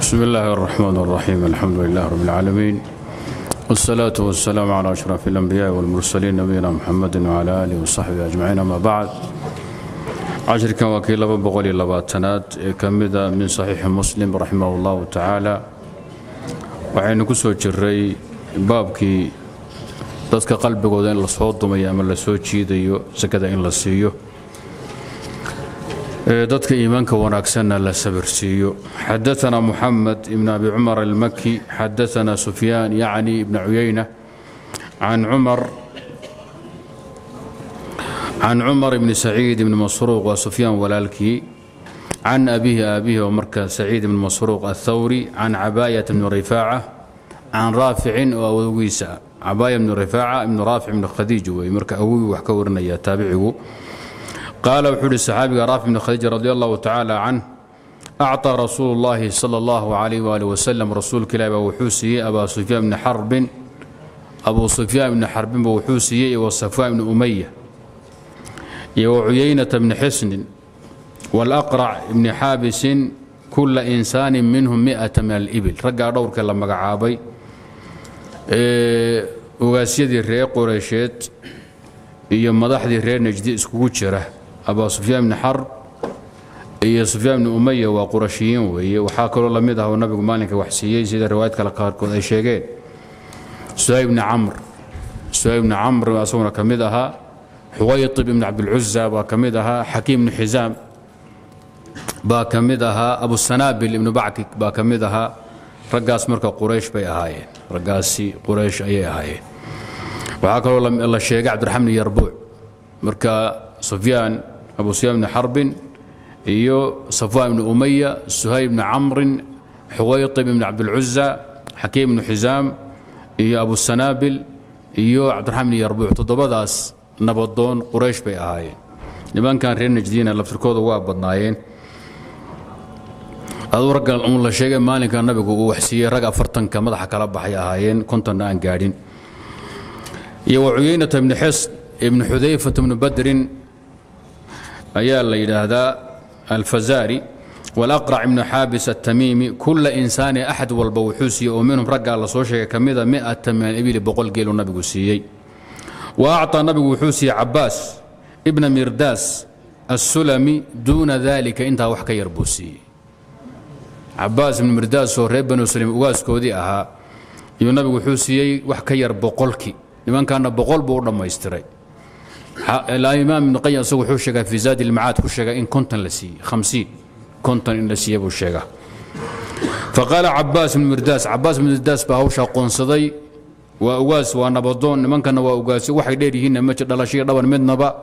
بسم الله الرحمن الرحيم الحمد لله رب العالمين والصلاة والسلام على أشرف الأنبياء والمرسلين نبينا محمد وعلى آله وصحبه أجمعين أما بعد cashirkan waa kii laba boqol iyo labaatanaad ee ka mida min saxiixi muslim raximah اllahu tacaala waxaynu ku soo jiray baabkii dadka qalbigooda in la soo dumayo ama la soo jiidayo sakada in la siiyo dadka iimaanka wanaagsanna la sabirsiiyo xadaana muxamed ibn abi cumar almaki xadaana sufyaan yacni ibna cuyayna can cumar can cumar bni saciid ibni masruuq waa sufyaan walaalkii. Can abihi aabihi oo marka saciid ibni masruuq athawri can cabaayata bni rifaaca can raaficin oo awowgiisa cabaaya bni rifaaca ibni raafic ibni khadiij wey marka awogii wax ka warinaya taabicigu qaala wuxuu uhi saxaabiga raafic ibni khadiij radi allahu tacaala can acطaa rasuulu اllahi sala اllahu alayh wali wasalam rasuulka ilahi baa wuxuu siiyey abaa sufyaan bni xarbin abuu sufyaan ibni xarbinba wuxuu siiyey wa safwaan ibni umaya iyo wacuyaynata bni xisnin wاlaqrac ibni xaabisin kula insaanin minhum miata min alibil raggaa dhowrkee la magacaabay ee ogaasyadii reer qoreysheed iyo madaxdii reer najdi iskugu jira abaa sufyaan bni xarb iyo sufyaan bni umaya waa qurashiyiin weeye. Waxaa kaloo la mid ah oo nabigu maalinka wax siiyey sida riwaayad kale qaarkood ay sheegeen. Suhayb bni camr. Suhayb bni camr asaguna ka mid ahaa. Xuwayib ibn cabdilcuza baa ka mid ahaa. Xakiim ibnu xisaam baa ka mid ahaa. Abusanaabil ibnu backik baa ka mid ahaa. Raggaas marka quraysh bay ahaayeen. Raggaasi quraysh ayay ahaayeen. Waxaa kaloo la sheegay cabdiraxmaan bni yarbuuc. Marka sufyaan abu sufyaan bni xarbin iyo safwaan ibni umaya suhayb bni camrin xuwayib ibn cabdilcuza xakiim ibnu xisaam iyo abusanaabil iyo cabdiraxmaan bni yarbuuc. Toddobadaas nabadoon quraysh bay ahaayeen. Nimankan reer najdiina laftirkooda waa badnaayeen. Aduu ragga un la sheegay maalinka nabigu uu waxsiiyey rag afartanka madaxa kala baxay ahaayeen kontonna aan gaadhin. Iyo wa cuyaynata ibni xisn ibni xudayfata ibni badrin ayaa la yidhaahdaa alfazaari walaqrac ibnu xaabis atamiimi kulla insaani axad walba wuxuu siiyey oo minhum raggaa la soo sheegay ka mida mi'ata min alibili boqol geeluu nabigu siiyey. Wa acطaa nabigu wuxuu siiyey cabaas ibna mirdaas assulami duuna dalika intaa wax ka yar buu siiyey. Cabaas ibna mirdaas oo reer banu sulaim ugaaskoodii ahaa iyuu nabigu wuxuu siiyey wax ka yar boqolki nimankaana boqol buu u dhammaystiray imaam ibnu qayim isagu wuxuu sheegaa fii zaadi ilmacaad ku sheega in konton la siiyey hamsiin konton in la siiyey buu sheegaa faqaala cabaas ibnu mirdaas cabaas ibnu mirdaas baa hawshaa qoonsaday waa ugaas waa nabadoon nimankana waa ugaasi waxay dheeryihiinna ma jir dhalashiyo dhaban midnaba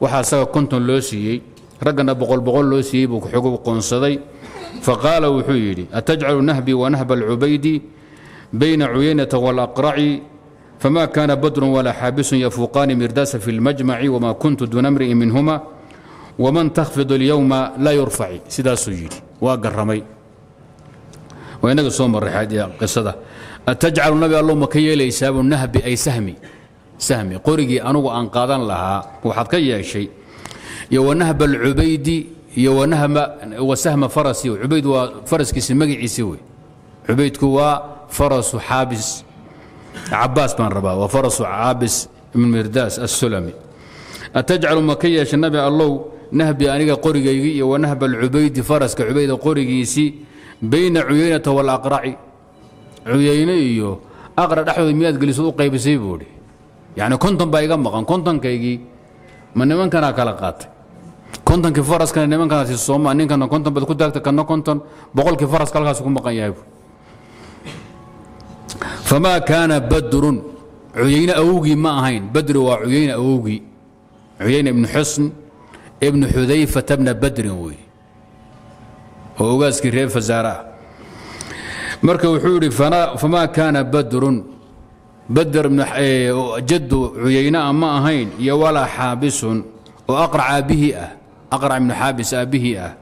waxaa asaga konton loo siiyey raggana boqol boqol loo siiyey buu xogu qoonsaday. Faqaala wuxuu yidhi atajcalu nahbii wa nahba alcubaydi bayna cuyaynata waalaqraci fama kaana badrun walaa xaabisun yafuuqaani mirdaasa fi lmajmaci wama kuntu duuna mri'in minhuma waman takhfid اlyowma laa yurfaci sidaasuu yidhi waa garramay waa inaga soo marray qisada atajcalu nabi allow ma ka yeelaysaabu nahbi ay sahmi sahmi qorigii anugu aan qaadan lahaa waxaad ka yeeshay iyo wanahba alcubaydi iyo wa sahma farasi cubayd waa faraskiisi magaciisi wey cubaydku waa farasu xaabis cabaas baan rabaa waa farasu caabis ibn mirdaas assulami. Atajcalu ma ka yeeshay nabi allow nahbi aniga qorigaygii iyo wanahba alcubaydi faraska cubayda qorigiisii bayna cuyaynata waalaqraci cuyayne iyo aqra dhexdooda miyaad gelisod u qaybisay buuhi yacni konton baa iga maqan kontonkaygii ma nimankanaa kala qaatay. Kontonkii faraskana nimankana si sooma ninkana konton baad ku taagta kana konton boqolkii faraska halkaas ku maqan yahay famaa kaana badrun cuyayne awowgii ma ahayn badri waa cuyayne awowgii cuyayne ibnu xusn ibnu xudayfata bna badrin wey oo ogaaskii reer fasaare ah marka wuxuu yidhi famaa kaana badrun badr jaddu cuyayna ma ahayn iyo walaa xaabisun oo aqrac aabbihii ah aqrac ibnu xaabis aabbihii ah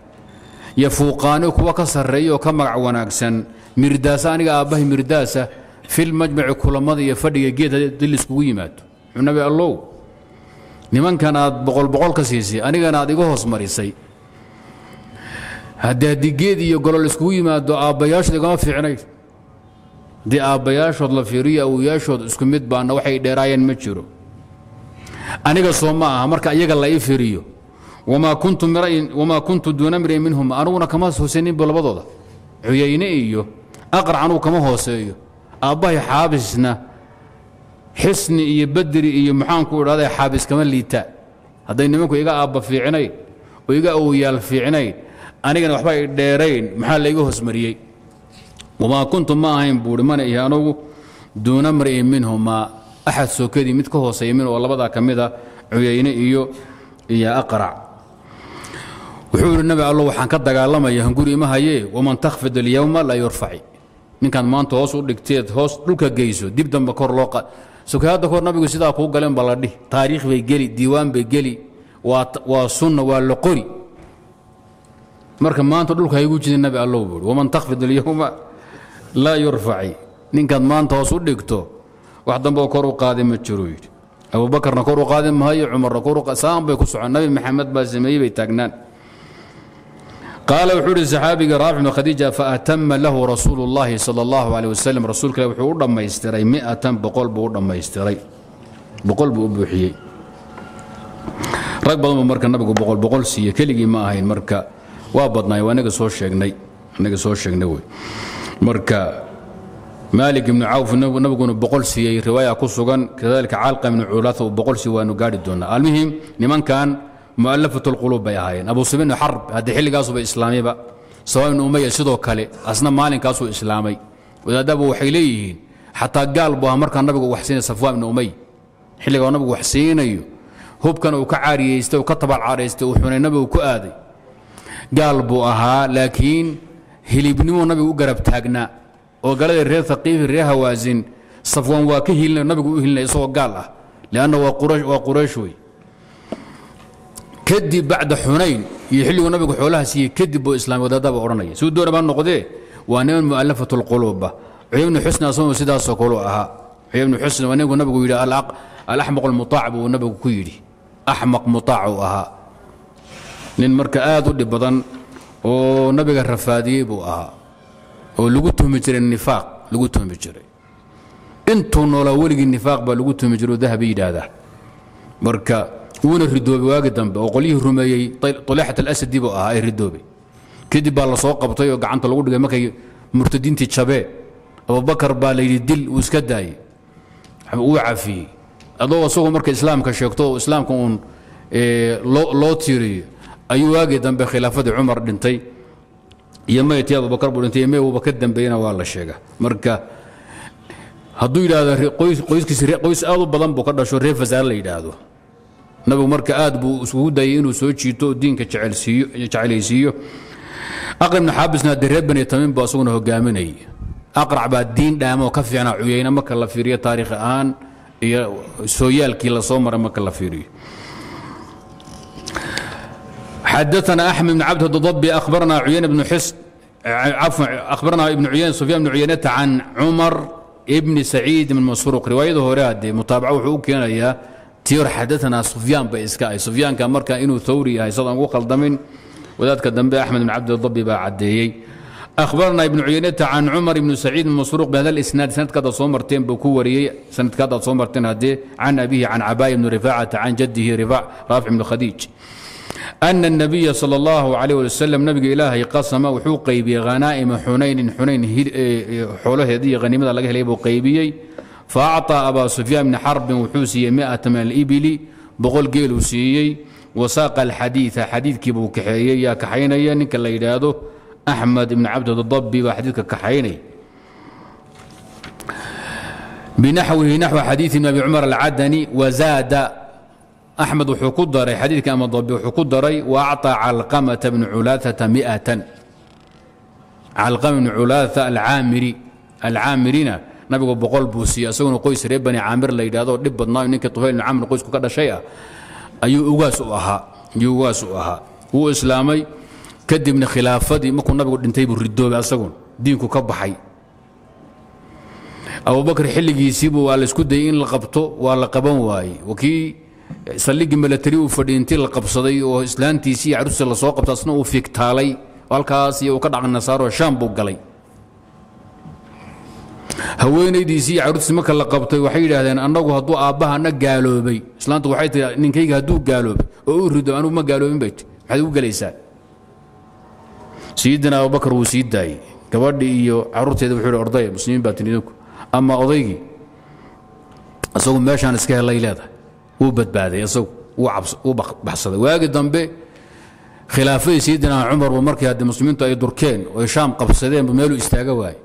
yafuuqaani kuwa ka sarreeya oo ka magac wanaagsan mirdaasa aniga aabbahay mirdaasa filmajmaci kulammada iyo fadhiga geed haddii laiskugu yimaado. Nabi allow? Nimankan aad boqol boqol ka siisay anigana aad iga hoos marisay. Haddii haddii geed iyo golol iskugu yimaado aabbayaashood igama fiicnayd haddii aabbayaashood la fiiriyo awoyaashood isku mid baana waxay dheeraayeen ma jiro. Aniga soo ma aha marka iyaga la ii fiiriyo. Wamaa kuntu duuna mri'in minhum aniguna kama hooseyninba labadooda. Cuyayne iyo aqrac anugu kama hooseeyo aabbahay xaabisna xisni iyo badri iyo maxaanku idhahday xaabis kama liitaa hadday nimanku iga aabba fiicnayn oo iga awoyaal fiicnayn anigana waxba ay dheerayn maxaa layga hoosmariyey wamaa kuntu ma ahayn buuhi mana ihi anugu duuna mri'in minhumaa. Axad sookadii mid ka hooseeya min oo labadaa ka mida cuyayne iyo iyo aqrac wuxuu yidhi nabi allo waxaan ka dagaalamaya hanguri ima hayee waman takhfid alyowma laa yurfaci ninkaad maanta hoos u dhigteed hoos dhulka geyso dib dambe kor loo sokahadda kor nabigu sidaa kuu galeen ba la dhih taariikh bay geli diiwaan bay geli waa sunna waa la qori. Marka maanta dhulka haygu jida nabi allow buui waman takhfid alyowma laa yurfaci ninkaad maanta hoos u dhigto wax dambe oo kor u qaadi ma jiro yidhi. Abubakarna kor u qaadi mahayo cumarna saan bay ku socon nabi maxamed baa sameeyey bay taagnaan qaala wuxuu ihi saxaabiga raafic bn khadiija faatama lahu rasuulu اllahi salى اllahu alيه waslm rasuulka ilah wuxuu u dhammaystiray miatan boqol buu u dhammaystiray boqol buu u buuxiyey rag badan buu marka nabigu boqol boqol siiye keligii ma ahayn marka waa badnaay waa inaga soo sheegnay inaga soo sheegnay wey marka maalik ibnu cawf nabiguna boqol siiyey riwaaya ku sugan kadalika calqa ibnu culaata uu boqol siiy waanu gaari doonaa almuhim nimankan mu'alafat اlquluub bay ahaayeen. Abu sufyan xarb haddii xilligaasuba islaamyba sawa ibnu umaya sidoo kale asna maalinkaasuu islaamay. Wadaadabu waxay leeyihiin xataa gaal buu ahaa markaa nabigu wax siinay safwaan ibnu umay xilligaa nabigu wax siinayo hubkan uu ka caariyeystay uu ka tabalcaaraystay uu xunay nabigu ku aaday. Gaal buu ahaa laakiin hilibnimuu nabigu u garab taagnaa. Oo galadii reer haqiifi reer hawaasin safwaan waa ka hilina nabigu u hilinaya isagoo gaal ah. Leanna waa quraysh wey kadib bacda xunayn iyo xilliguu nabigu xoolaha siiyey kadib buu islaamay wadaadaba odhanaya. Siduu doona baa noqdee? Waa niman mu'alafat اlquluubba cuya ibnu xusni asagoo sidaasoo kaleu ahaa. Cuya ibnu xusni waa nigu nabigu yidhi alaxmaq almutaac buu nabigu ku yidhi. Axmaq mutaac uu ahaa. Nin marka aad u dhib badan oo nabiga rafaadiyey buu ahaa oo lagu tuhmi jiray nifaaq lagu tuhmi jiray. Intuu noolaa weligii nifaaq baa lagu tuhmi jiray oo dahabi yidhaahdaa. Marka wuuna ridoobay waagi dambe oo qolyihii rumeeyey طuleexat alasadi buu ahaa ay ridoobay kadib baa la qabtay oo gacanta lagu dhigay markay murtadiintii jabeen abubakar baa la yidhi dil uu iska daayey. Uu cafiyey adoo isagoo marka islaamka sheegto oo islaamka uun loo tiiriyo ayuu waagii dambe khilaafadii cumar dhintay. Iyo maytii abubakar buu dhintay may uuba ka dambeeyena waa la sheega. Marka hadduu yidhaahdo qoyskiisi qoys aad u badan buu ka dhasho reer fasaare la yidhaahdo nabigu marka aad buu iskugu dayay inuu soo jiito diinka jecalaysiiyo aqra ibnu xaabisna haddii reer bani tamiim buu asaguna hogaaminayay aqrac baa diin dhaamoo ka fiicnaa cuyayne marka la fiiriyo taariikh ahaan iyo sooyaalkii la soo maray marka la fiiriyo. Xadaana axmed bn cabd dadabi akhbarana cuyayne bnu xis eh, akhbarana ibnu uyan sufyaan bnu cuyaynata can cumar ibni saciid ibn masruuq riwaayada hore haddee mutaabaca wuxuu u keenayaa tii hor xadaثna sufyaan bay iska ahay sufyaanka marka inuu thawri yahay sadaan ugu khaldamin wadaadka dambe axmed بn cabd الضبي baa caddeeyey أخbarna ibn عuyaynata can cumar ibn saciid بn masruuq bhada اlisnaad sanadkaadaad soo marteen buu ku wariyey sanadkaadaad soo marteen haddee can abihi can cabaaya bni rifaacata can jadihi raafic bn khadiij أن النبي صلى الله عليه وسلم نبga ilaahay qasma wuxuu qaybiyey hanaa'ima xunaynin xunayn xoolaheedii haniimada laga helay buu qaybiyey faأcطى abا سufyaan بni xarbin wuxuu siiyey miئata min الإbili boqol geeluu siiyey wasaaqa الxadiiثa xadiidkii buu kaxeeyey yaa kaxaynaya ninka la yidhaahdo أxmed ibn cabddabi baa xadiidka kaxaynay binaxwihi naxو xadiiث ibn abi cumar الcadani وzaada axmed wuxuu ku daray xadiidka ama dabi wuxuu ku daray wa acطى calqamata bni culaaثata miatan calqama bni culaaثa alcaamiri alcaamirina nabigu boqol buu siiyey isaguna qoys reer bani caamir la yidhahdo dhib badnaayo ninkii tufayl bni camr qoysku ka dhashay ah. Ayuu ugaas u ahaa ayuu ugaas u ahaa. Wuu islaamay kadibna khilaafadii markuu nabigu dhintay buu ridoobay asagun diinku ka baxay. Abubakr xilligiisiibuu waa laysku dayey in la qabto waa la qaban waayey. Kii saldhigii milatari uu fadhiyay intii la qabsaday oo islaantiisii caruusta la soo qabta asna uu fiigtaalay. Halkaas iyo uu ka dhaqan nasaaro shaam buu galay haweenaydiisii iyo carruurtiisi marka la qabtay waxay yidhaahdeen annagu hadduu aabbahana gaaloobay. Islaantu waxay tii ninkayga hadduu gaaloobay oo u rido anugu ma gaaloobin bay ti maxaad ugu gelaysaa sayidina abubakar wuu sii daayey. Gabadhii iyo carruurteeda wuxuu yidhi ordaya muslimiin baa tin idinku. Ama odaygii isagu meeshaan iska helay leedahay. Wuu badbaaday isagu wuu baxsaday. Waagi dambe khilaafadii sayidina cumarba markii hadde muslimiintu ay durkeen oo ay shaam qabsadeenba meeluu istaaga waayey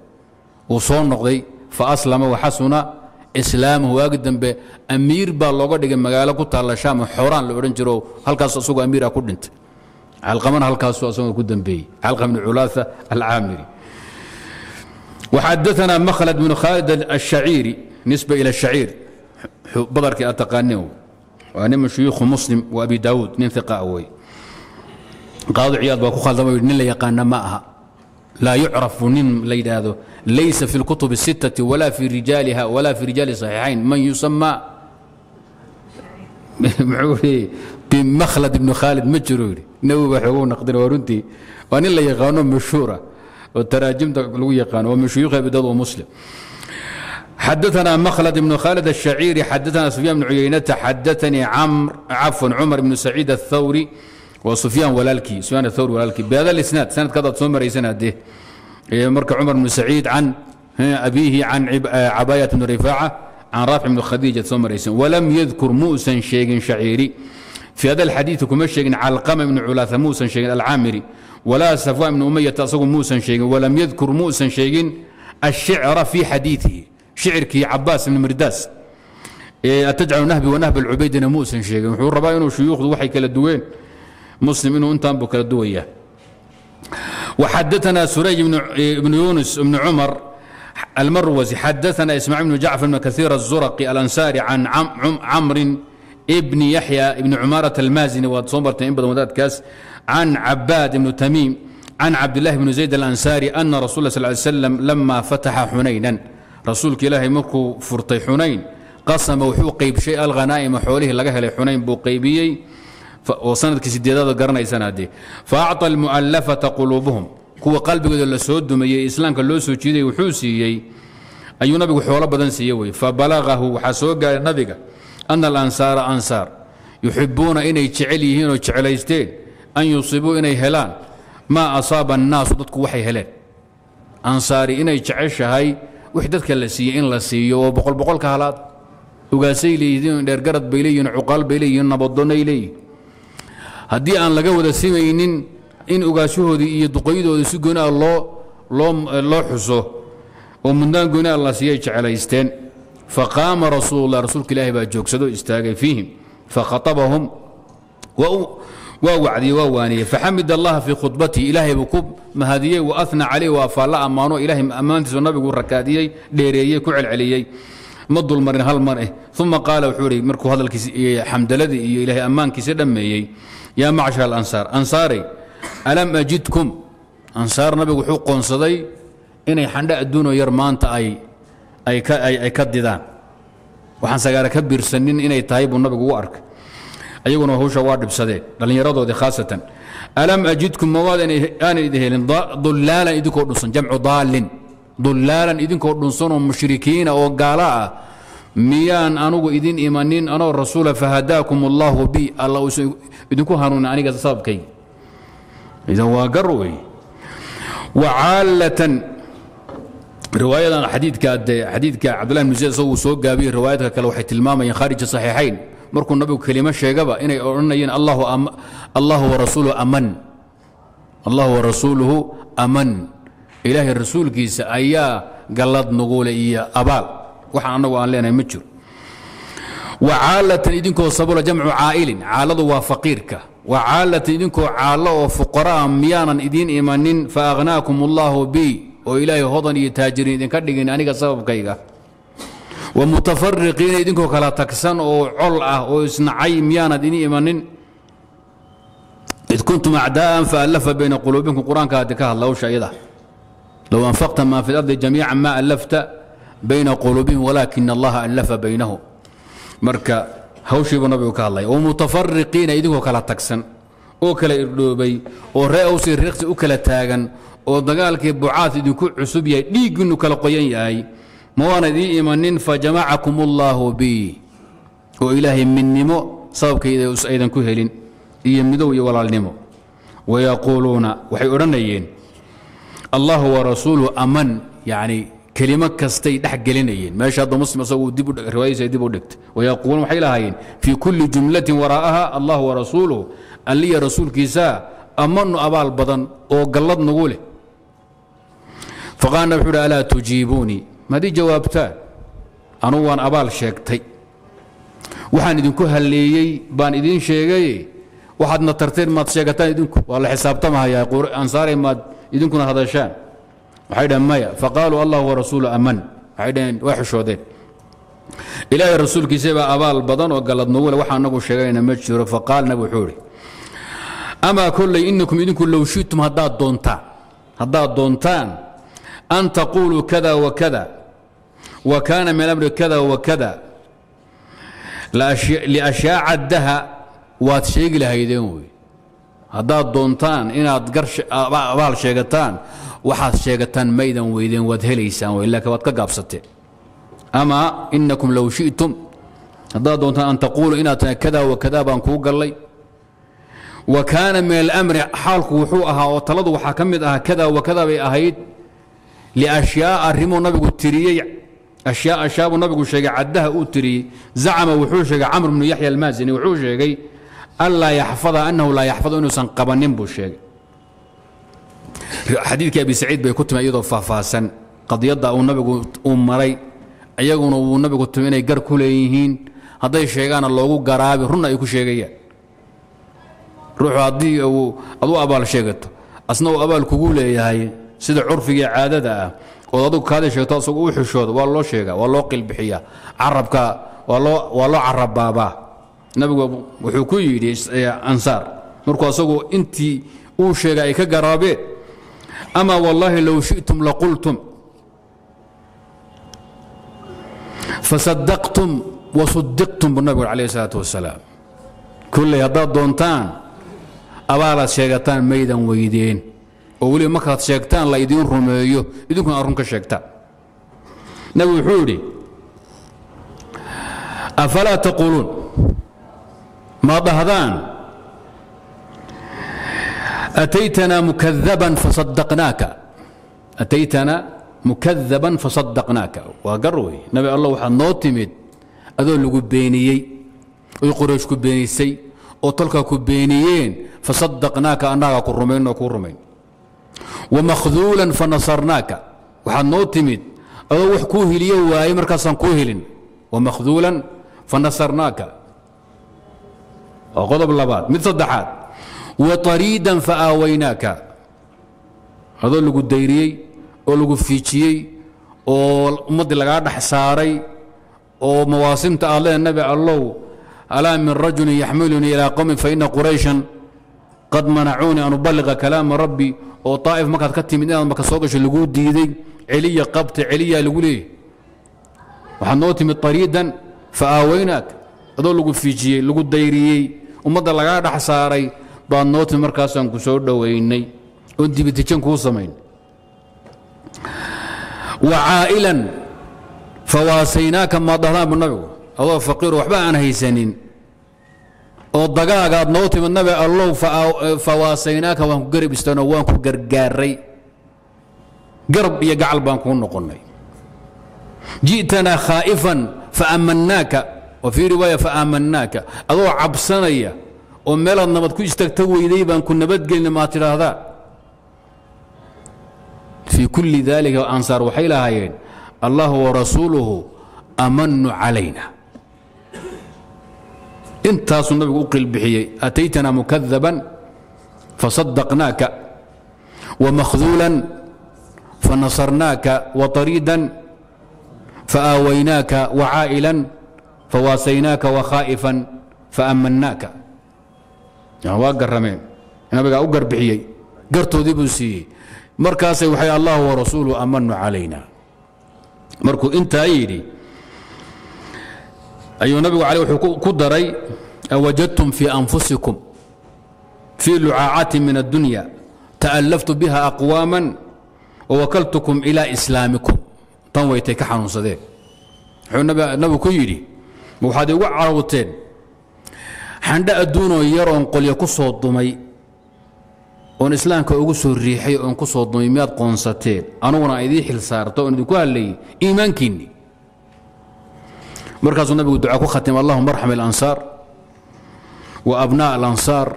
uu soo noqday fa aslama waxasuna islaamuhu waagi dambe amiir baa looga dhigay magaalo ku taalla shaam oo xooraan la odhan jiro halkaas asagoo amiira ku dhintay calqamana halkaasuu asagoo ku dambeeyey calqam bni culaatha alcaamiri وxadaثna mkhlد بن khaalid الشhaciiri nisba ilى الشhaciir badarkii aad taqaanin waa nin shuyuukhu muslim wa abi daawuud nin iqa wey qaado ciyaad baa ku khaldama nin la yaqaana ma aha laa yucrafu nin la yidhaahdo laysa fi اlkutub الsittaةi wala fi rijaaliha wala fi rijaali صaxiixayn man yusama muxuu ii bimkhlad ibn khaalid ma jiro yidhi nawi baa xoogu naqdin waa runtii waa nin la yaqaano mashhuura oo taraajimta lagu yaqaano waa min shuyuukh abi daawud muslim xadaثna mkhlد بن khالد الشhacيiري xadaثna سفyان بن عuyaynةa xadaثnii cafوا cmر بن سacيid الثwrي waa sufyaan walaalkii sufyaan athawr walaalkii. Bihada alisnaad sanadkaad aad soo maraysan hadee marka cumar bnu saciid can abiihi can cabaayat bni rifaaca can raafic bni khadiijad soo maraysan. Walam yadkur muusan sheegin shaciiri. Fii hada alxadiidi kuma sheegin calqama ibni culaasa muusan sheegin alcaamiri. Walaa safwaan ibni umayata asagu muusan sheegin. Walam yadkur muusan sheegin ashicra fii xadiidihi shicirkii cabaas ibni mirdaas. Atajcal nahbi wanahb alcubaydina muusan sheegin. Wuxuu rabaa inuu shuyuukhdu waxay kala duween muslim inuu intaan buu kala duwaya وxadaثna surayj ibn yunus ibn cumar almarwasi xadaثna ismاعيل بن jacfar بn kaثيir الزurqi alansari can camrin bni yaxya ibni cumaaraة almaazini waad soo marteen in badan wadaadkaas can cabaad ibn tamiim can cabdillahi bn zayd alansari ana rasul sl ly slam lama fataxa xunaynan rasuulka ilaahay markuu furtay xunayn qasama wuxuu qaybshay alghanaa'ima xoolihii laga helay xunayn buu qaybiyey oo sannadkii sideedaada garanaysaan haddee fa acطa almu'allafata quluubuhum. Kuwa qalbigooda la soo dumayey islaamka loo soo jiiday wuxuu siiyey ayuu nabigu xoolo badan siiye wey. Fabalagahu waxaa soo gaaray nabiga ana alansaara ansaar. Yuxibuuna inay jecel yihiin oo jeclaysteen an yusiibuu inay helaan. Maa asaaba annaasu dadku waxay heleen. Ansaari inay jeceshahay wix dadka la siiyey in la siiyo oo boqol boqolka halaad. Ugaasay leeyihiin dheergarad bay leeyihiin cuqaal bay leeyihiin nabadonnay leeyihiin haddii aan laga wada simaynin in ugaashahoodii iyo duqaydoodii si gooni ah loo loo xuso oo mudnaan gooni ah la siiyay jecelaysteen. Faqaama rasuulullah rasuulka ilaahi baa joogsado istaagay fiihim fakhatabahum waa wacdiyey waa waaniyey. Faxamid allaha fii khudbatihi ilaahay buu ku mahadiyey wa calayh waa faalla ammaano ilahay ammaantiisu nabigu rakaadiyey dheereeyey ku celceliyey. Ma dulmarin hal mar eh. Uma qaala wuxuu ihi markuu hadalkiisi xamdaladii iyo ilaahay ammaankiisi dhammeeyey yaa macshar alansaar ansaaray alam ajidkum? Ansaar nabigu wuxuu qoonsaday inay xandho adduunoo yar maanta ay ka didaan. Waxaan sagaara ka biirsanin inay tahay buu nabigu u arkay. Ayaguna hawsha waa dhibsadeen dhallinyaradoodii khaasatan. Alam ajidkum mawaad aanan idin helin? Dulaalan idinkoo dhunsan jamcu daallin dulaalan idinkoo dhunsanoo mushrikiina oo gaala ah miyaan anugu idin imanin? Anoo rasuula fahadaakum allaahu bi. Alla uusan idinku hanuunin aniga sababkayga idan waa gar wey. Wacaallatan riwaayadan xadiidka de xadiidka cabdullahi bn zayd isaguu soo gaabiyey riwaayadka kale waxay tilmaamayeen khaarija saxiixayn. Markuu nabigu kelimo sheegaba inay odhanayeen allahu warasuuluhu aman. Allahu warasuuluhu aman. Ilaahay rasuulkiisa ayaa gallad nugule iyo abaal waxaan annagu aan leenahay ma jiro. Wacaalatan idinkoo sabula jamcu caa'ilin caaladu waa faqiirka. Wacaalatan idinkoo caallo oo fuqaraa miyaanan idiin imanin fa aghnaakum allahu bi oo ilaahay hodan iyo taajiriin idinka dhigin aniga sababkayga. Wamutafariqiina idinkoo kala tagsan oo col ah oo isnacay miyaanad ini imanin. Id kuntum acdaa'an faallafa bayna quluubikum qur'aanka haddi ka hadla hawsha iyada. Low anfaqta maa fi lardi jamiica ma allafta bayna quluubihim walaakina allaha allafa baynahum. Marka hawshiibuu nabigu ka hadlaya wamutafariqiina idinkoo kala tagsan oo kala irdhoobay oo ree awsi riqsi u kala taagan oo dagaalkii bucaad idinku cusub yahay dhiiggiinnu kala qoyan yahay ma waana idiin imanin fajamacakum allaahu bi oo ilaahay midnimo sababkayda aydan ku helin iyo midow iyo walaalnimo. Wayaquuluuna waxay odhanayeen allahu warasuuluhu aman yacni kelimo kastay dhex gelinayeen. Meesha hadda muslim isagu dib riwaayadiisa dib u dhigtay wayaquuluun waxay lahaayeen fii kulli jumlatin waraa'aha allahu warasuuluhu alliya rasuulkiisa amanu abaal badan oo gallad nagu leh. Faqaana wuxuu uhi alaa tujiibuunii? Maadii jawaabtaan anugu waan abaal sheegtay. Waxaan idinku halleeyey baan idiin sheegay. Waxaadna tarteen maad sheegataan idinku. Waa la xisaabtamahayaa ansaaray maad idinkuna hadashaan waxay dhaheen maya faqaaluu allah warasuulu aman. Waxay dhaheen waa xishoodeen ilaahay rasuulkiisa baa abaal badan oo leh waxaa anagu sheegayna ma jiro faqaalna wuxuu idhi amaa kolley inakum idinku low shitum haddaad doontaan haddaad doontaan an taquuluu kada wa kada wa kaana min amri kada wa kada liashyaa caddaha waad sheegi lahaydeen wey. Haddaad doontaan inaad gar abaal sheegataan waxaad sheegataan maydan weydeen waad helaysaan laakiin waad ka gaabsateen ama inakum low shi'tum haddaad doontaan an taquuluu inaad tahay kada wa kada baan kuu gallay. Wa kaana min alamri xaalku wuxuu ahaa oo taladu waxaa ka mid ahaa kada wa kada bay ahayd liashyaa arrimuu nabigu tiriyey. Ashyaa ashaabuu nabigu sheegay caddaha uu tiriyey. Zacama wuxuu sheegay camr bnu yaxya almaasini wuxuu sheegay anlaa yaxfada annahu laa yaxfadu inuusan qabanin buu sheegay xadiidkii abi saciid bay ku timi iyadoo faahfaahsan. Qadiyadda uu nabigu uu maray iyaguna wuu nabigu timi inay gar ku leeyihiin. Hadday sheegaana loogu garaabi runna ay ku sheegayaan. Ruuxu haddii uu adu abaal sheegato asna uu abaal kugu leeyahay sida curfigai caadada ah. Ood adugu kaada sheegto asagu u xishooda waa loo sheegaa waa loo qilbixiyaa. Carabka waa loo carabbaabaa. Nabigu wuxuu ku yidhi ansaar markuu asagu intii uu sheegay ay ka garaabeen ama wallaahi low shi'tum laqultum fasadaqtum wasudiqtum buu nabigu alayh isalaatu wasalaam kulley haddaad doontaan abaalaad sheegataan maydan weydeen oo weliba markaad sheegtaan la idiin rumeeyo idinkuna aad run ka sheegtaan nabigu wuxuu yidhi afalaa taquuluun ma dhahdaan ataytana mukadaban fasadaqnaaka waa gar wey nabi allah waxaad noo timid. Adoo lagu beeniyey. Oy qoraysh ku beenisay. Oo tolkaa ku beeniyeen. Fasadaqnaaka annagaa ku rumayn oo kuu rumayn. Wamakhduulan fanasarnaaka. Waxaad noo timid. Adoo wax kuu hiliyo waayey markaasaan kuu helin. Wamakhduulan fanasarnaaka. Waa qodob labaad. Mid saddexaad watariidan faaaawaynaaka adoo lagu dayriyey oo lagu fiijiyey oo ummaddii lagaa dhex saaray oo mawaasimta aad leeda nabi allow alaa min rajulin yaxmilunii ilaa qowmin faina qurayshan qad manacuunii an ubaliqa kalaama rabbi oo taa'if markaad ka timid inaad marka soo gasho laguu diiday celiya qabta celiyaa lagu leeyahy waxaad noo timid ariidan fa aawaynaak adoo lagu fiijiyey lagu dayriyey ummadda lagaa dhex saaray baad noo timid markaasaan ku soo dhowaynay oon dibitijan kuu samayn. Wa caa'ilan fawaasaynaaka maad dhahdaan bu nabigu adoo faqiiro waxba aan haysanin oo dagaagaad noo timid nabi allow fawaasaynaaka waan ku garab istaanoo waan ku gargaaray. Garab iyo gacal baan kuu noqonnay. Ji'tanaa khaa'ifan faammannaaka wa fii riwaaya faaamannaaka adoo cabsanaya oo meelaad nabad ku istaagta weyday baan ku nabadgelina maad tidhaahdaa? Fii kulli daalika ansaar waxay lahaayeen allahu warasuuluhu amannu calayna. Intaasuu nabigu u qilbixiyey ataytana mukadaban fasadaqnaaka wamakhduulan fanasarnaaka waطariidan faaaawaynaaka wacaa'ilan fawaasaynaaka wakhaa'ifan faammannaaka waa garameen nabigaa u garbixiyey. Gartoodii buu siiyey. Markaasay waxay allahu warasuuluhu amanu calayna. Markuu intaa yidhi ayuu nabigu ale wuxuu ku daray awajadtum fii anfusikum fii lucaacati min addunya ta'allaftu biha aqwaaman wawakaltukum ilaa islaamikum. Tan waytay ka xanuunsadeen. Wuxuu nabigu ku yidhi waxaad igu carowteen xandho adduunoo yaroon qolyo ku soo dumay oon islaamka ugu soo riixay oon ku soo dumay miyaad qoonsateen? Anuguna aan idiin xil saarto oon idinku hadlayay iimaankiinni. Markaasuu nabigu ducaa ku khatima allahuma arxam alansaar wa abnaa alansaar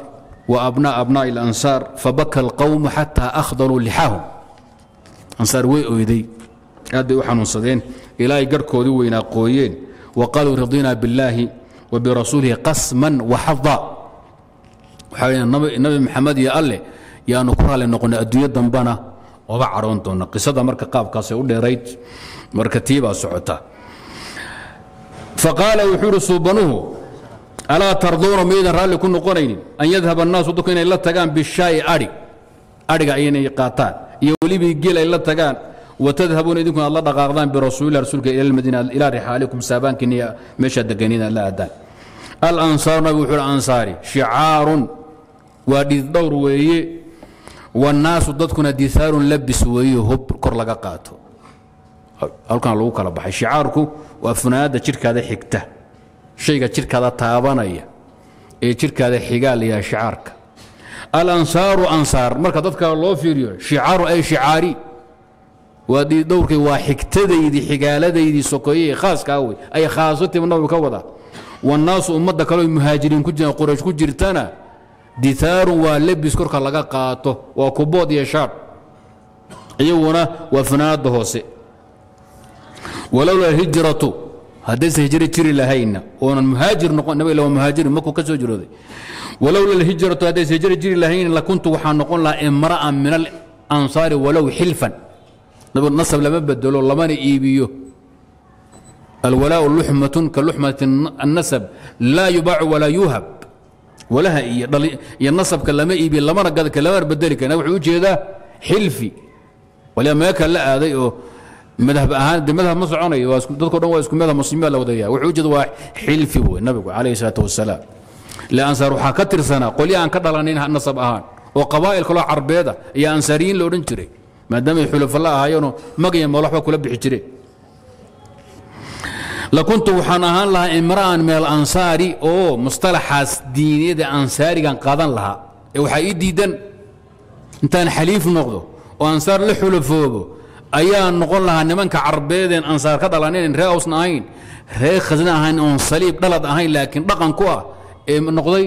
wa abnaa abnaa'i alansaar fabaka alqawmu xataa akhdaluu lixaahum. Ansaar way oyday aad bay u xanuunsadeen. Ilaahay garhkoodii weynaa qooyeen. Wa qaaluu radinaa billaahi wa birasuulihi qasman waxada nabi maxamed iyo alleh yaanu ku raalli noqonnay adduunyo dambana oba caroon doonna qisada marka qaabkaasay u dheerayd marka tii baa socota. Faqaala wuxuu ihi suubanuhu alaa tarduuna maydan raalli ku noqonaynin an yadhaba annaasu dadku inay la tagaan bishaa'i adhi adhiga inay qaataan iyo welibii geel ay la tagaan watadhabuuna idinkuna aad la dhaqaaqdaan birasuulilah rasuulka ila lmadiina ilaa rixaalikum saabaankiina meeshaad deganiin la aadaan alansaaru nabigu wuxuu ansaari shicaarun waa dhiid dhowr weeye wannaasu dadkuna dihaarun labis weeye hub kor laga qaato halkan lagu kala baxay shicaarku waa funaanadda jidhkaada xigta shayga jidhkaada taabanaya ee jidhkaada xigaa shicaarka alansaaru ansaar marka dadka loo fiiriyo shicaaru ay shicaari waa dhiiddhowrkay waa xigtadaydii xigaaladaydii sokoyey khaaskaa wey ay khaasatiiba nabigu ka wadaa wannaasu ummadda kaleo muhaajiriin ku jiraan quraysh ku jirtana dihaarun waa lebis korka laga qaato waa kubood iyo shaadh iyaguna waa fanaanadda hoose. Walowla alhijratu haddaysan hijro jiri lahayna oonan muhaajir noqon nabiga waa muhaajirin markuu ka soo jirooday. Walowla alhijratu haddaysan hijro jiri lahayna lakuntu waxaan noqon lahaa imra'an min alansaari walow xilfan nabigu nasab lama bedelo lamana iibiyo. Alwalaau luxmatun ka luxmati annasab laa yubaacu walaa yuhab. Walaha iyo nasabka lama iibiyo lamana gadka lamana bedeli kara. Wuxuu u jeedaa xilfi. Waliba meeka la aaday oo madhab ahaan de madhab ma soconayo dadko dhan waa isku madhab muslimiin la wadaya wuxuu u jeeda waa xilfi wey nabigu calayhi salaatu wasalaam ila ansaar waxaa ka tirsanaa qolya ka dhalanin nasab ahaan oo qabaa'il kaloo carbeeda iyo ansaariyiin la jiray maadaama ay xulafo la ahaayeenoo magaya mool waxba kula bixi jireen lakuntu waxaan ahaan lahaa imra'an min alansaari oo mustalaxaas diiniyada ansaarigan qaadan lahaa. Ee waxaa ii diidan intaan xaliif noqdo oo ansaar la xulafoobo ayaa noqon lahaa nimanka carbeedeen ansaar ka dhalanin ree awsna ahayn ree khasna ahayn oon saliib dhalad ahayn laakiin dhaqan ku ah ee noqday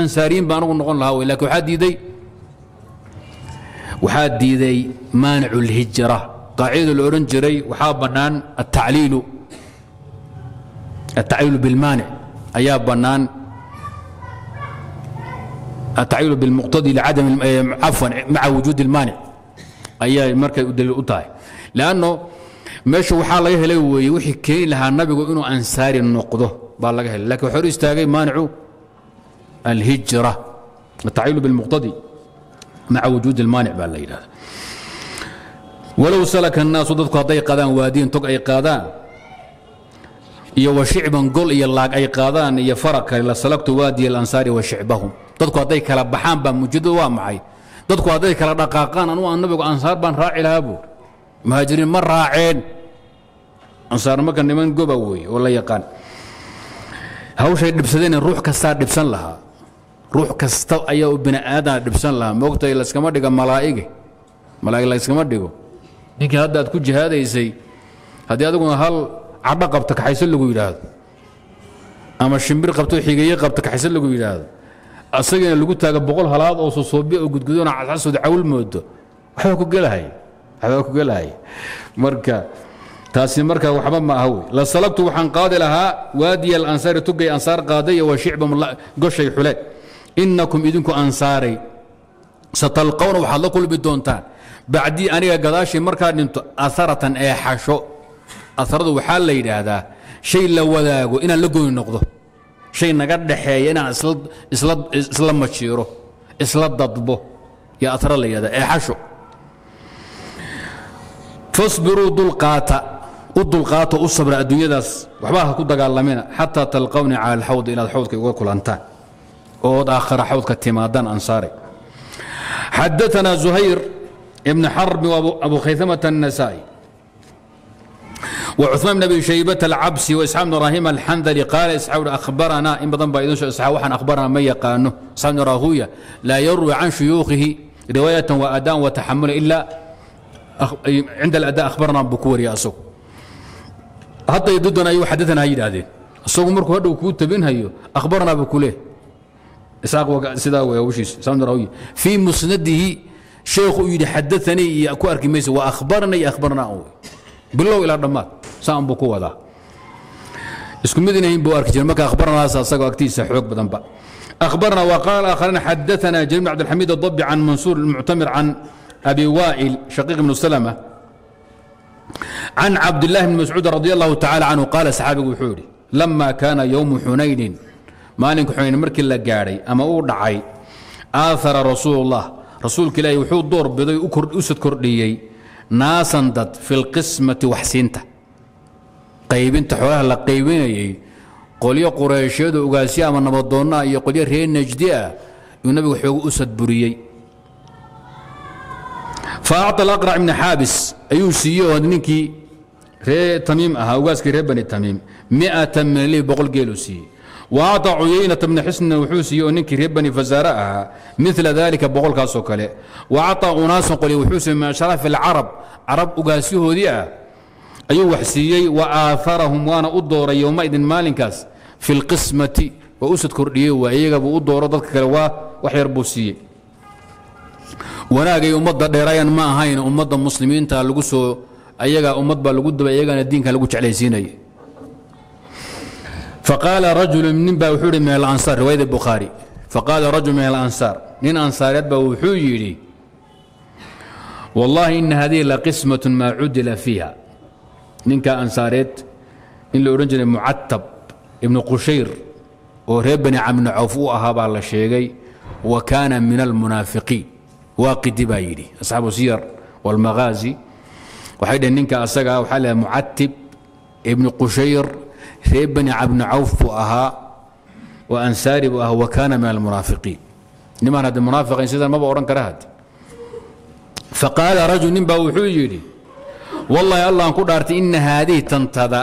ansaariyiin baa anugu noqon lahaa wey laakiin waxaa diiday waxaa diiday maanicu اlhijra qaacidada la odhan jiray waxaa bannaan atacliilu التacliil bاlmaanic ayaa bannaan التacliil bاlmuqtadi lcadam cafwan maca wujuud اlmaanic ayay markay daliil u tahay lanno meesha waxaa laga helay weeye wixii keeni lahaa nabigu inuu ansaari noqdo baa laga helay lakin waxaa hor istaagay maanicu alhijra التacliil bاlmuqtadi maca wujuud اlmaanic baa la yidhahda walow salaka الnaasu dadku hadday qaadaan waadiyin tog ay qaadaan iyo wa shicban gol iyo laag ay qaadaan iyo fara kale la salagtu waadiya alansaari wa shicbahum dadku hadday kala baxaan baa muujadadu waa maxay dadku hadday kala dhaqaaqaan anugu aan nabigu ansaar baan raaci lahaa buur muhaajiriin ma raaceen ansaar marka niman goba weeye oo la yaqaan hawshay dhibsadeen ruux kastaa dhibsan lahaa ruux kasta ayaa u bini aadana dhibsan lahaa. Moogtay layskama dhiga malaa'ige malaa'ig layskama dhigo? Ninkii hadda aad ku jihaadaysay haddii adiguna hal cadho qabta kaxayso lagu yidhaahdo ama shimbir qabto xigeeye qabta kaxayso lagu yidhaahdo asagiina lagu taaga boqol halaad oo sosoobi oo gudgudona cascasooda cawl moodo waxbaa ku gelahay waxbaa ku gelahay. Marka taasi marka waxba ma aha la salabtu waxaan qaadi lahaa waadiya alansaari tugay ansaar qaaday iyo wa shicbam goshay xule innakum idinku ansaaray. Satalqawna waxaad la kulmi doontaan bacdii aniga gadaashii markaa dhinto asaratan ee xasho. Asaradu waxaa la yidhaahdaa shay la wadaago inaan la gooni noqdo. Shay naga dhaxeeya inaan isla majiiro isla dadbo. Yaa asra la yidhahdaa ee xasho. Fasbiruu dulqaata. U dulqaato u sabra adduunyadaas. Waxbaa ha ku dagaalamina. Xataa talqawni cala alxawd inaad xawdka uga kulantaan ood aakhara xawdka timaadaan ansaaray xadaثna زuhayr ibn xarb abu khayثamة النasائي وcثmaan بn abi shaybة الcabsi وإسxاaq بn rahim الxandli qaala isxaaq أhbarana in badan baa idin soo isxaaq waxaan akhbarana ma yaqaano isxaaq bn rahuya laa yarwi can shuyuukhihi riwaayaة وأdاء وتaxamula ila cinda الأdاء akhbarana buu ku wariya asagu hadday dudan ayuu xadaثana ha yidhaahdeen isagu markuu hadhow kuu tabinhayo akhbarana buu ku leh sidaa wiiis fii musnadihi sheekhu uu yidhi xadaanii iyo ku arki mayse waa ahbarna iyo ahbarna bilow ilaa dhammaad saan buu ku wadaa. Isku mid inahayn buu arki jira marka ahbarnaas asagoo agtiisa xoog badanba ahbarna wa qaal aakharina xadaana jamiil cabdilxamiid adabbi can mansuur ilmuctamir can abi waa'il shaqiiq ibnu salama can cabdillahi bni mascuud radi allahu tacala canhu qaala saxaabigu wuxuu yidhi lama kaana yowmu xunaynin maalinka xunayn markii la gaadhay ama uu dhacay aahara rasuul اllah rasuulka ilaahi wuxuu door biday usad kordhiyey naasan dad fi lqismati waxsiinta qaybinta xoolaha la qaybinayey qolyo qureyshyadu ugaasyo ama nabadoonnaa iyo qolyo reer najdi ah yuu nabigu xoogu usad buriyey. Faacطa alaqrac ibni xaabis ayuu siiyey oo ninkii ree tamiim ahaa ugaaskii reer bani tamiim miata min alih boqol geeluu siiyey waata cuyaynata bna xusnin wuxuu siiyey oo ninkii reer bani fasaare ahaa mila dalika boqolkaasoo kale. Wacataa unaasan qoli wuxuu siiye min sharaf alcarab carab ugaasyahoodii ah. Ayuu wax siiyey wa aaarahum waana u dooray yowmaidin maalinkaas fi lqismati waa usad kordhiyey waa iyagabuu u dooro dadka kale waa wax yar buu siiyey. Wanaagay ummadda dheeraayan ma ahayn ummadda muslimiinta lagu soo ayagaa ummad baa lagu dubay iyagaana diinka lagu jeclaysiinaya faqaala rajulu nin baa wuxuu yidhi min alansaar riwaayada bukhaari faqaala rajulu min alansaar nin ansaareed baa wuxuu yidhi wallaahi ina hadihi laqismaة maa cudila fiiha ninka ansaareed in la odhan jiray mucatab ibnu qushayr oo reer bani camni u ahaa baa la sheegay wa kaana min almunaafiqiin waaqidi baa yidhi asxaabu siyar wاlmaghaazi waxay dhaheen ninka asaga waxaa leehay mucatib ibnu qushayr reer bani cabni cawf buu ahaa oo ansaari buu ahaa wa min almunaafiqiin. Nimaan hadde munaafiqiin sidan maba odhan kara hadde faqaala rajul nin baa wuxuu yidhi wallaahi allaan ku dhaartay ina haadihi tantada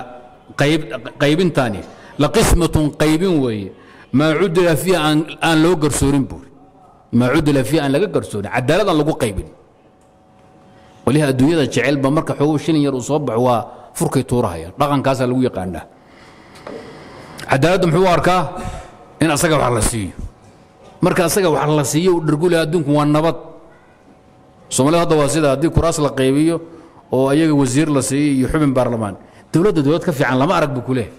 qaybintani laqismatun qaybin weeye. Maa cudila fiiha aan loo garsoorin buuri maa cudila fiiha aan laga garsoorin cadaalad lagu qaybin. Waliha adduunyada jecelba marka xoogow shilin yar uu soo baxo waa furkay tuurahayaan dhaqankaasaa lagu yaqaanaa cadaaladda muxuu u arkaa in asaga wax la siiyo. Marka asaga wax la siiyo u dhargulaya adduunku waa nabad. Soomaalida hadda waa sida haddii kuraas la qaybiyo oo ayaga wasiir la siiyey iyo xubin baarlamaan. Dowladda dowlad ka fiican lama arag buu ku leehay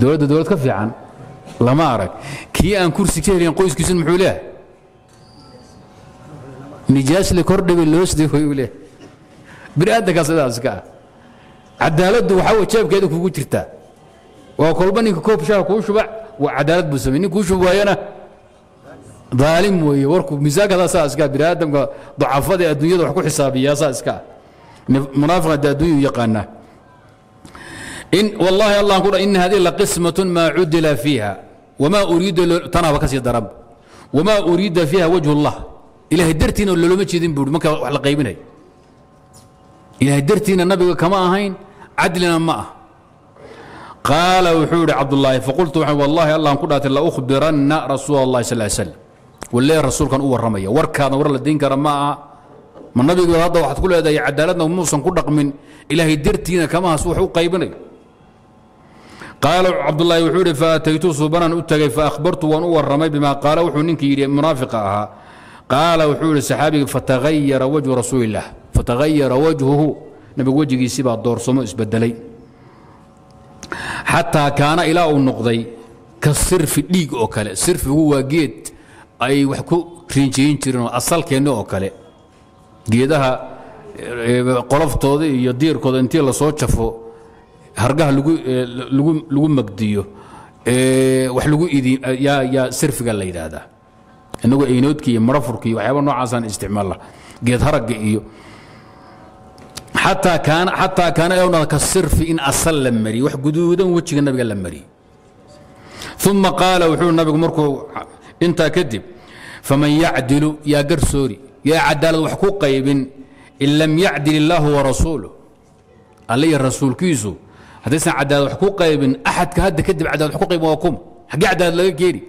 dowladda dowlad ka fiican lama arag. Kii aan kursi ka helin qoyskiisun muxuu leehay nijaasle kordhibi loosdi uu leehay bini aadamkaa sidaas ka ah. Cadaaladdu waxaa jeebkeeda kugu jirtaa waa kolba ninka koob shaha kuu shuba waa cadaalad buu samey nin kuu waayana aalim weeye. Warku miisaankadaa saa iska bini aadamka dacafada adduunyada wax ku xisaabiyaa saa iska. Munaafiqa de adduunyadu yaqaanaa in wallaahi allah ku in hadihi laqismatun maa cudila fiiha. Wamaa uriida tanaaba ka daran wamaa uriida fiiha wajhu allah ilaahay dartiina loolama jeedin buuri marka wax la qaybinay ilaahay dartiina nabiga kama ahayn cadlina ma ah qaala wuxuu yidhi cabdullaahi faqultu waxaan wallahi allah ku dhaatay la ukhbiranna rasuula allahi sal slam walee rasuulkan u warramaya warkaadna war la dayn kara ma aha. Ma nabigu hadda waxaad ku leedahay cadaaladna muusan ku dhaqmin. Ilaahay dartiina kamahaas wax u qaybinayo. Qaala cabdullaahi wuxuu yidhi faataytu subanan u tagay faahbartu waan u warramay bima qaala. Wuxuu ninkii yidhi munaafiqa ahaa. Qaala wuxuu yidhi saxaabiga fatagayara wajhu rasuuliillah fatagayara wajhuhu nabigu wejigiisii baa doorsamo isbedelay xataa kaana ilaa uu noqday ka sirfi dhiig oo kale. Sirfigu waa geed ay wax ku riinjiyin jireen oo asalkeenni oo kale. Geedaha qoloftooda iyo diirkooda intii la soo jafo hargaha lagu magdiyo wax lagu yaa sirfiga la yidhaahdaa. Inagoo aynoodka iyo marafurka iyo waxyaaba noocaasaan isticmaalla. Geed haragga iyo xataa kaana ilaa ka sirfi in asal la mariyey wax guduudan wejiga nabiga la mariyey uma qaala wuxuu nabigu markuu intaa kadib faman yacdilu yaa garsoori yaa cadaalad wax ku qaybin in lam yacdil illaahu warasuuluh alle iyo rasuulkiisu haddaysan cadaalad wax ku qaybin axadka hadda kadib cadaalad wax ku qaybin waa kuma xaggee cadaalad laga keeni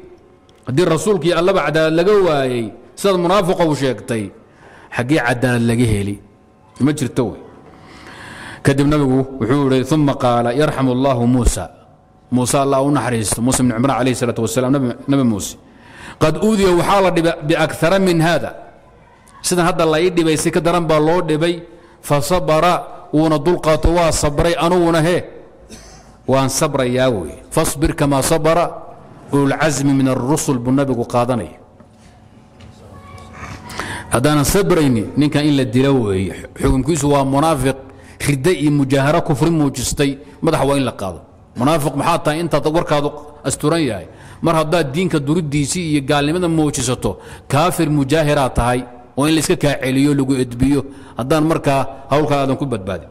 haddii rasuulkii allaba cadaalad laga waayey sidaad munaafiqa u sheegtay xaggee cadaalad laga heli ma jirto wey kadib nabigu wuxuu ihi uma qaala yarxamu allahu muusa. Muuse allah u naxariisto muuse bn cimraan alayh salaatu wasalaam nabi muuse. Qad uudiya waxaa la dhibay biakara min hada sidan hadda la dhibay si ka daran baa loo dhibay. Fasabara wuuna dulqaato waa sabray anuguna he waan sabrayaa wey fasbir kamaa sabara ululcasmi min arusul buu nabigu qaadanaya haddaanan sabrayni ninkan in la dilo weeye xukunkiisu waa munaafiq ridde iyo mujaaharo kufri muujistay madaxa waa in la qaado. Munaafiq maxaa tahay intaad warkaadu asturan yahay? Mar haddaad diinka duriddiisii iyo gaalnimada muujisato kaafir mujaahiraa tahay oo in layska kaa lagu edbiyo haddaan markaa hawlkaa aadan ku badbaadin.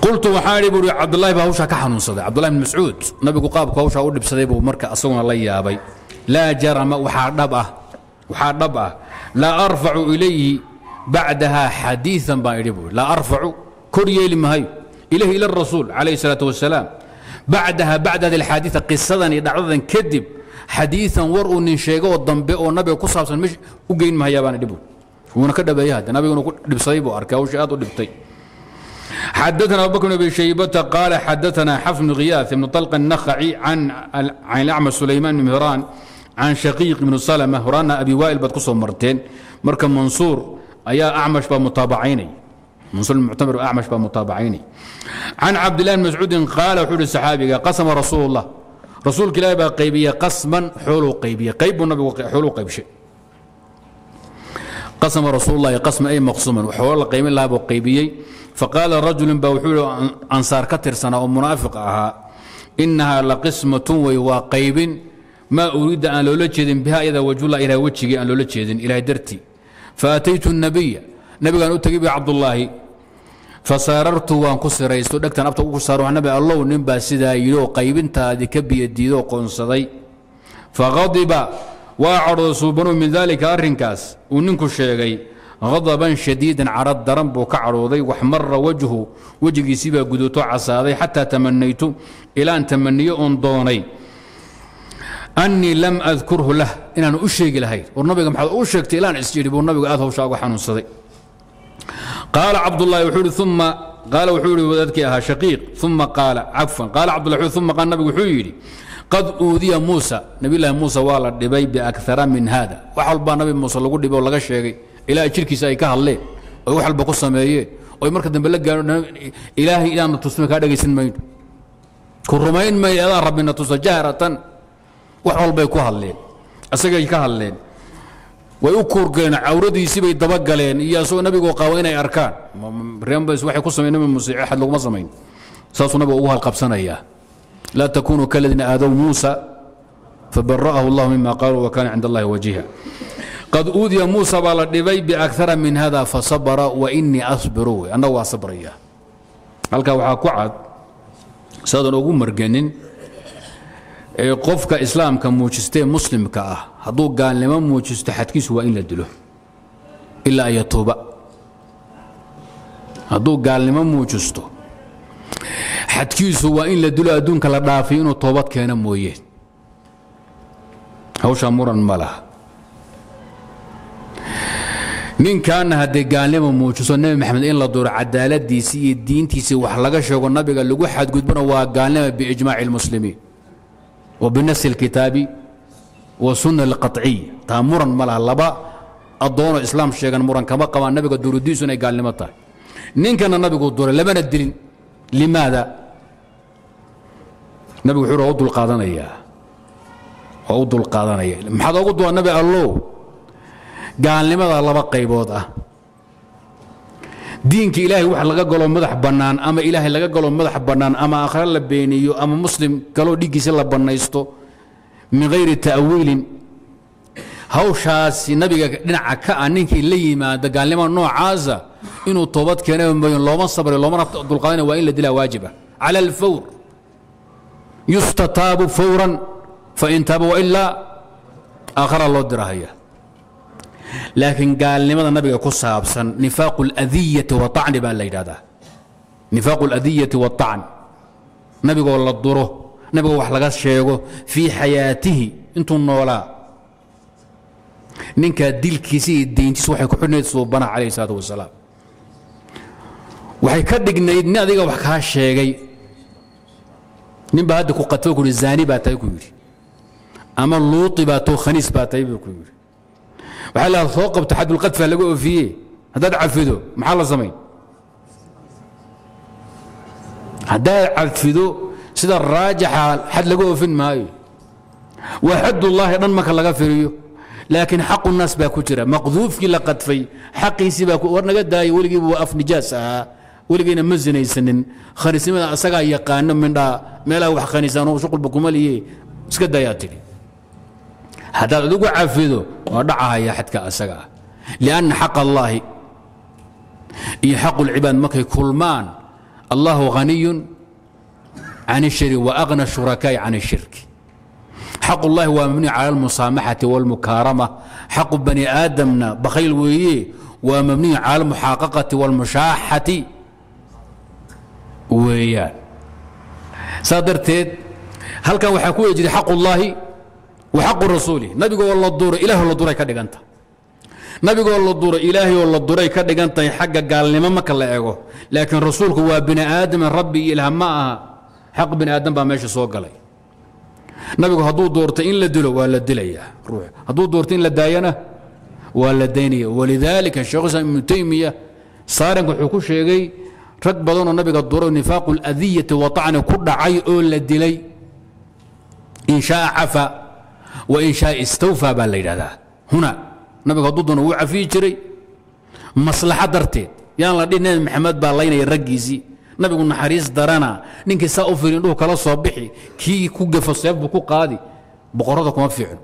Qultu waxaan idhi buui cabdulahi baa hawshaa ka xanuunsaday. Cabdullahi bn mascuud nabigu qaabku hawshaa u dhibsaday buu marka asaguna la yaabay. Laa jarama waxaa dhab ah waxaa dhab ah laa arfacu ilayhi bacdaha xadiian baan idhi buui laa arfacu kor yeeli mahayo ilayhi ila rasuul calayhi salaatu wasalaam bacdaha bacda hadi alxaadiia qisadan iyo dhacdadan kadib xadiian war uu nin sheego oo dambe oo nabiga ku saabsan mesh u geyn mahayaa baan idhi buui wuuna ka dhabeeya hadde nabiguna ku dhibsaday buu arkay hawsha aad u dhibtay xadaثna abu bkr بn abi shaybata qaala xadaثna xafs bn khiyaas ibn طalq النkhci can اlacmaش sulayman bn mihran can shaqiiq ibn slma horaana abi waa'il baad ku soo marteen. Marka mansuur ayaa acmash baa mutaabacaynay acmash baa mutaabacaynay can cabdillahi mascuudin qaala wuxuu uhi saxaabiga qasma rasuul rasuulka ilaahi baa qaybiyey qasman xooluu qaybiyey qayb buu nabigu xooluu qaybshay. Qasma rasuul اllahi qasman ay maqsuman xoolo la qaymin lahaa buu qaybiyey. Faqaala rajulin baa wuxuu ihi ansaar ka tirsanaa oo munaafiq ahaa. Innahaa laqismatun wey waa qaybin maa uriidda aan loola jeedin biha iyada wajhullah ilaah wejigii aan loola jeedin ilaah dartii. Faataytu nabiya nabigaan u tegey bi cabdullaahi fasaarartu waan ku siraysto dhegtan abta ugu saaro nabi allow nin baa sidaa yidhi oo qaybintaadii ka biyadiidoo qoonsaday. Faqadiba waa cadhooda suubanuu min daalika arrinkaas uu ninku sheegay hadaban shadiidan carad daran buu ka cadhooday wax mara wajhu wejigiisii baa gudootoo casaaday xataa tamanaytu ilaan tamaniyo oon doonay annii lam adkurhu lah. Inaan u sheegi lahayn war nabiga maxaad u sheegtay ilaan isjidhi buu nabigu aad hawshaa uga xanuunsaday. Qaala cabdullahi wuxuu ihi uma qaala wuxuu ihi wadaadkii ahaa shaqiiq. Uma qaala cafwan. Qaala cabdullahi uma qaala nabigu wuxuu yidhi qad uudiya muusa. Nabiyullaahi muusa waa la dhibay biakara min hada wax walbaa nabi muuse lagu dhibay oo laga sheegay. Ilaa jirkiisa ay ka hadleen. Oy wax walba ku sameeyeen. Oy marka dambe la gaao ilaahay inaana tusma kaa dhegaysan mayno. Ku rumayn mayno adaa rabbina tusa jahratan wax walbay ku hadleen isagay ka hadleen. Way u kuurgeen cawradiisii bay dabagaleen iyo asagoo nabigoo qaabo inay arkaan. Reembas waxay ku sameyn nabi muuse axad laguma samayn. Saasuu nabiga ugu halqabsanayaa. Laa takunuu kaladiina aadow muusa fabara'ahu allah mima qaaluu wa kana cind allahi wajiha qad uudiya muusa baa la dhibay biakara min hada fasabra wainii asbiru. Wey annagu waa sabraya halkaa waxaa ku cad saadan ugu marganin ee qofka islaamka muujistee muslimka ah hadduu gaalnimo muujisto xadkiisu waa in la dilo. Ilaa an yatuuba hadduu gaalnimo muujisto xadkiisu waa in la dilo adduunka la dhaafiy inuu toobad keeno mooyee hawshaa muran ma laha. Ninkaana haddee gaalnimo muujiso nebi maxamed in la duro cadaaladiisi iyo diintiisii wax laga sheego nabiga lagu xadgudbona waa gaalnima biijmaaci اlmuslimiin wa binasi اlkitaabi wa sunna اlqaطciy taa muran ma laha laba addoonoo islaam sheegan muran kama qabaan nabiga durudiisu inay gaalnimo tahay ninkana nabigu duray lamana dilin limaada nabigu wuxuu waa u dulqaadanayaa waa u dulqaadanaya maxaad ogu dua nabi allow gaalnimada laba qaybood ah diinka ilaahay wax laga galo madax bannaan ama ilaahay laga galo madax bannaan ama aakhare la beeniyo ama muslim kaloo dhiggiisa la bannaysto min hayri ta'wiilin. Hawshaasi nabiga dhinaca ka ah ninkii la yimaada gaalnimada noocaasa inuu toobad mooyin looma sabri loomana dulqaadana waa in la dilaa waajiba. Cala alfawr yustataabu fawran fain taaba wailaa aakhara loo dirahaya laakiin gaalnimada nabiga ku saabsan nifaaqu اladiyati waطacni baa la yidhahdaa nifaaqu اladiyati waطacn nabigoo la duro nabigoo wax laga sheego fii xayaatihi intuu noolaa ninkaa dilkiisa iyo deyntiisa waxay ku xidhnayd suubana calayh الsalaatu wasalaam waxay ka dhignayd nin adiga wax kaa sheegay nin baa hadda ku qatfo ku yidhi zaani baa tahay ku yidhi ama luuطi baa too khaniis baa tahay buu ku yidhi waxaa la soo qabto xadulqadfa laga oofiye haddaad cafido maxaa la samayn? Haddaad cafido sida raajixa xad laga oofin maayo. Waa xadullaahi dhan marka laga firiyo. Laakiin xaqu naas baa ku jira. Maqduufkii la qadfay xaqiisii baa war naga daaya weligiiba waa af nijaas ahaa. Weligiina ma sinaysanin khaniisnimada asagaa yaqaano mindhaa meelaha wax khaniisaan shuqulba kuma liye iska dayaa tidhi haddaad adigu cafido waa dhacahaya xadka asaga ah. Lianna xaq allaahi iyo xaqu markay kulmaan allahu haniyun can ishari wa shurakaa'i can ishirki xaq ullahi waa mabni cala almusaamaxati walmukaarama xaqu bani aadamna bakhayl weeye waa mabniyu cala almuxaaqaqati walmushaaxati weeyaan. Saa darteed halkan waxaa ku jiray xaq wa xaqu rasuuli nabigoo la duray ilaahoo la duray ka dhiganta nabigoo la duray ilaahayoo la duray ka dhigan tahay xagga gaalnimo marka la ego laakiin rasuulku waa bini aadam rabbi iyo ilham ma aha xaq bini aadam baa meesha soo galay nabigu hadduu doortay in la dilo waa la dilayaa ruux hadduu doortay in la daayana waa la daynaya walidaalika sheekhu islaam ibnu taymiya saaranka wuxuu ku sheegay rag badanoo nabiga duro nifaaqu اladiyati wa ku dhacay oo la dilay in shaaa cafa wa in shaa istawfaa baa la yidhahdaa. Huna nabigu hadduu doono wuu cafiyi jiray. Maslaxa darteed yaan la dhihin nebi maxamed baa laynaya raggiisii. Nabigu naxariis darana ninkii saa u firi indhuhu kala soo bixi kii ku gafo seef buu ku qaadi. Boqorrada kuma fiicno.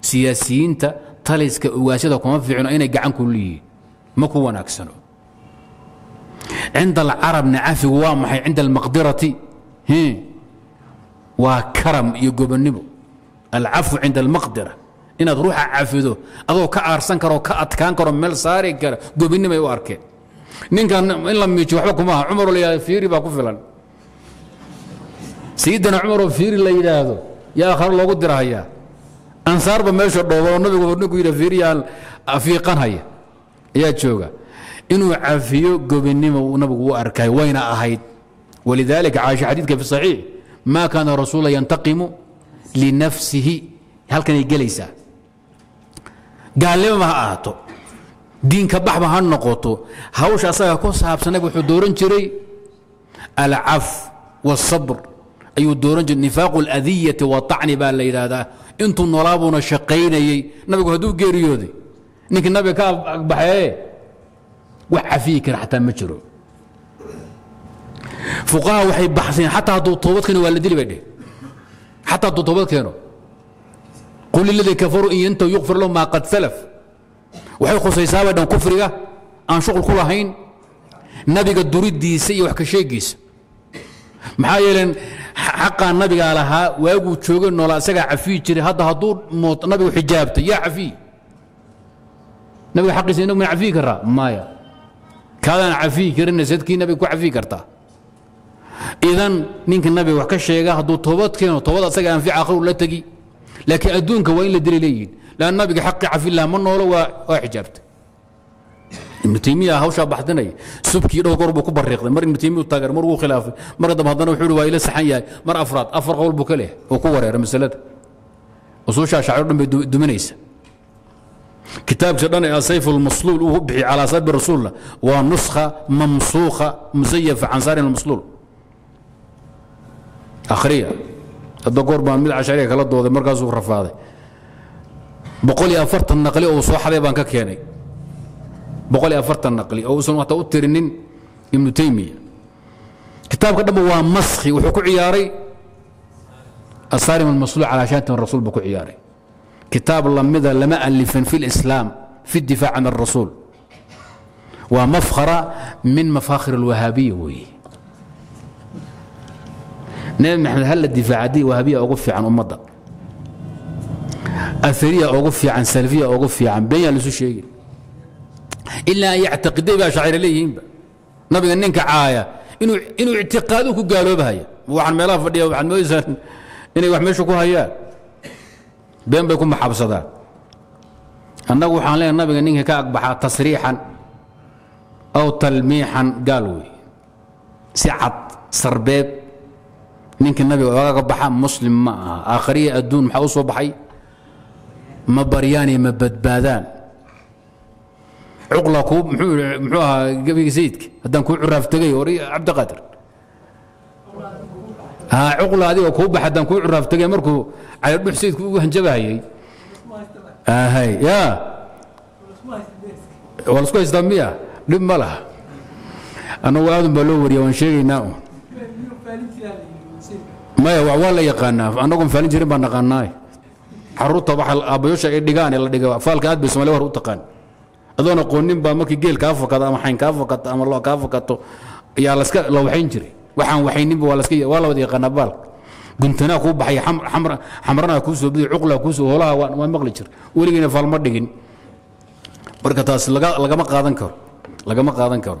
Siyaasiyiinta taliska ogaasyada kuma fiicno inay gacan ku leeyihiin. Ma ku wanaagsano. Cinda alcarabna cafigu waa maxay? Cinda almaqdirati? Waa karam iyo gobonnimo alcafu cinda almaqdira. Inaad ruuxa cafido adoo ka aarsan karo ka adkaan karo meel saari kara gobonnimay u arkeen. Ninkan in la miijiyo waxba kuma aha. Cumaroo la yidhahdo fiiri baa ku filan. Sayidina cumaroo fiiri la yidhaahdo yaa akhare loogu dirahayaa ansaarba meesha dhoobanoo nabigu ninku yidha fiiriyaan afiiqan haya. Ayaa jooga. Inuu cafiyo gobonnimo nabigu u arkay wayna ahayd. Walidaalika caaisha xadiidka fi saxiix maa kaana rasuula yantaqimu linafsihi halkanay gelaysaa. Gaalnimama ha ahaato. Diinka baxba ha noqoto. Hawsha asaga ku saabsanay wuxuu dooran jiray alcaf wاsabr ayuu dooran jiray nifaaqu اladiyati waacni baa la yidhaahdaa. Intuu noolaabuuna shaqaynayey nabigu hadduu geeriyooday ninkii nabiga ka agbaxee wax cafiyi kara xataa ma jiro. Fuqaha waxay baxseen xataa hadduu toobadkani waa la dili bay dheh xataa toobad keeno qul liladii kafaruu in yantahu yukfir lahu maa qad salaf waxay khusaysaabay dhan kufriga aan shuqul ku lahayn nabiga duridiisa iyo wax ka sheegiisa maxaa yeeleen xaqaa nabigaa lahaa waaguu joogay noolaa isagaa cafiyi jiray hadda hadduu moot nabigu xijaabtay yaa cafiyi nabiga xaqiisa inagu ma cafiyi karaa maya kaadaan cafiyi karinna sadkii nabiga ku cafiyi kartaa idan ninka nabiga wax ka sheega hadduu toobad keeno toobad asaga anfic aakhiru la tegi. Laakiin adduunka waa in la dili leeyihiin lan nabiga xaqii cafilaha ma noolo waa xijaabtay ibnu taymiya hawshaa baxdinaya subkii dhow goor buu ku bariiqday mar ibnu taymiya u taageer mar wuu khilaafay. Mar dambe haddana wuxuu hi waa ila saxan yahay. Mar afraad afar qowl buu ka leh oo ku wareera masalada. Usuushaa shaaciro dhan bay duminaysa. Kitaabka dhan ee asayf almasluul uu bixiyey calaa sabi rasuulna waa nuskha mamsuukha musayafa can saarin almasluul akhriya. Hadda goor baan mid cashariga kala dooday markaasuu rafaaday. Boqol iyo afartan naqli oo soo xaday baan ka keenay. Boqol iyo afartan naqli oo uusan hata u tirinin ibnu taymiya. Kitaabka dhanba waa maskhi wuxuu ku ciyaaray asaarim almasluuc calaa shaantin rasuul buu ku ciyaaray. Kitaab lamida lama alifin fi lislaam fi difaac can arasuul waa mafkhara min mafaakhir alwahaabiya weeye nebi maxamed halla difaacadii wahaabiya ugu fiican ummadda? Aariya ugu fiican salfiya ugu fiican been yaa laisu sheegi ilaa an yactaqiday baa shaacira leeyihiinba. Nabiga ninka caaya inuu ictiqaadu ku gaaloobahaya waxaan meelaha fadhiya waxaad moodaysaan inay wax meesha ku hayaan. Been bay ku maxabsadaan. Annagu waxaan leenahay nabiga ninka ka agbaxaa tasriixan aw talmiixan gaal wey si cad sarbeeb ninka nabiga ogaga baxa muslim ma aha. Aakhariya adduun maxaa u soo baxay? Ma baryaani ma badbaadaan. Cuqla kuu muxuu ahaa gebiga sayidka haddaan kuu curaaf tegay or cabdiqaadir. Cuqla adiga kuu bax haddaan kuu curaaf tegay markuu cayardhux sayidku ugu hanjabahayay ahay ya waa lasku haystaa miya? Dhib ma laha. Annagu aadun baa loo wariya waan sheegaynaa un maya waa la yaqaanaa. Annagoon faalin jirin baan naqaanaa. Caruurta waxa aabbayoosha ay dhigaan ee la dhiga faalka aad bay Soomaaliya war u taqaan. Adoon aqoonin baa markii geel kaa fakado ama xayn kaa fakato ama lo kaa fakato ayaa la iska la waxayn jiray. Waxaan waxaynin waa la wada yaqaanaa baal. Guntanaa kuu baxay xamranaa kuu soo bidii cuqlaa kuu soo hoolaha waa maqli jir weligiina faal ma dhigin. Marka taas lagama qaadan karo. Lagama qaadan karo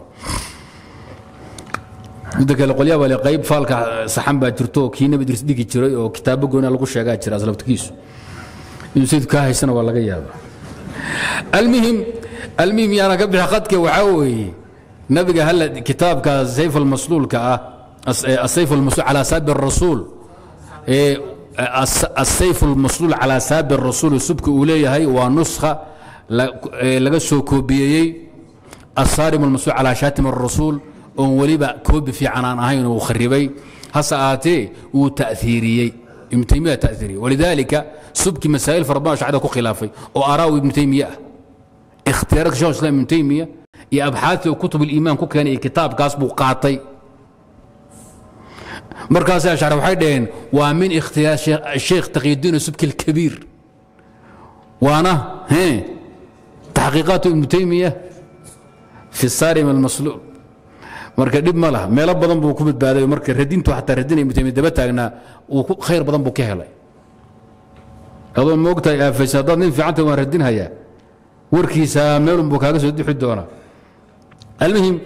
midda kale qolyaaba le qayb faalka saxan baa jirto kii nabi dhigi jiray oo kitaabo goona lagu sheegaa jira aslabtigiisu inuu sayidku kaa haysana waa laga yaabaa. Almihim almihim yaana ka bixi khadka waxaa weeye nabiga hal kitaabka sayf almasluulka ah asayf almasluul calaa saabi rasuul ee asayf almasluul calaa saabi rasuul subka uu leeyahay waa nuskha laga soo koobiyeeyey asaarim almasluul calaa shaatim arasuul oon weliba koobi fiican ahayn uu kharibay hase ahaatee wuu ta'hiiriyey ibnu taymiya ta'hiiriyey walidaalika subki masaa'il fara badan shacda ku khilaafay oo araa ibnu taymiya ah. Ikhtiyaarka shekh islam ibnu taymiya iyo abxaadtii uu kutub aliimaan ku keenay kitaabkaas buu qaatay. Markaas ashcar waxay dhaheen waa min ikhtiyaar sheekh taqiyudiin subki alkabiir waana taxqiiqaatu ibnu taymiya fi saarim almasluul marka dhib ma laha. Meelo badan buu ku badbaaday marka radintu xataa radina ibnu taymiya daba taagnaa uu khayr badan buu ka helay. Adoo moogtahay aafaysa haddaad nin fiicanta waan radinhayaa. Warkiisa meelun buu kaaga soo dixi doonaa almuhim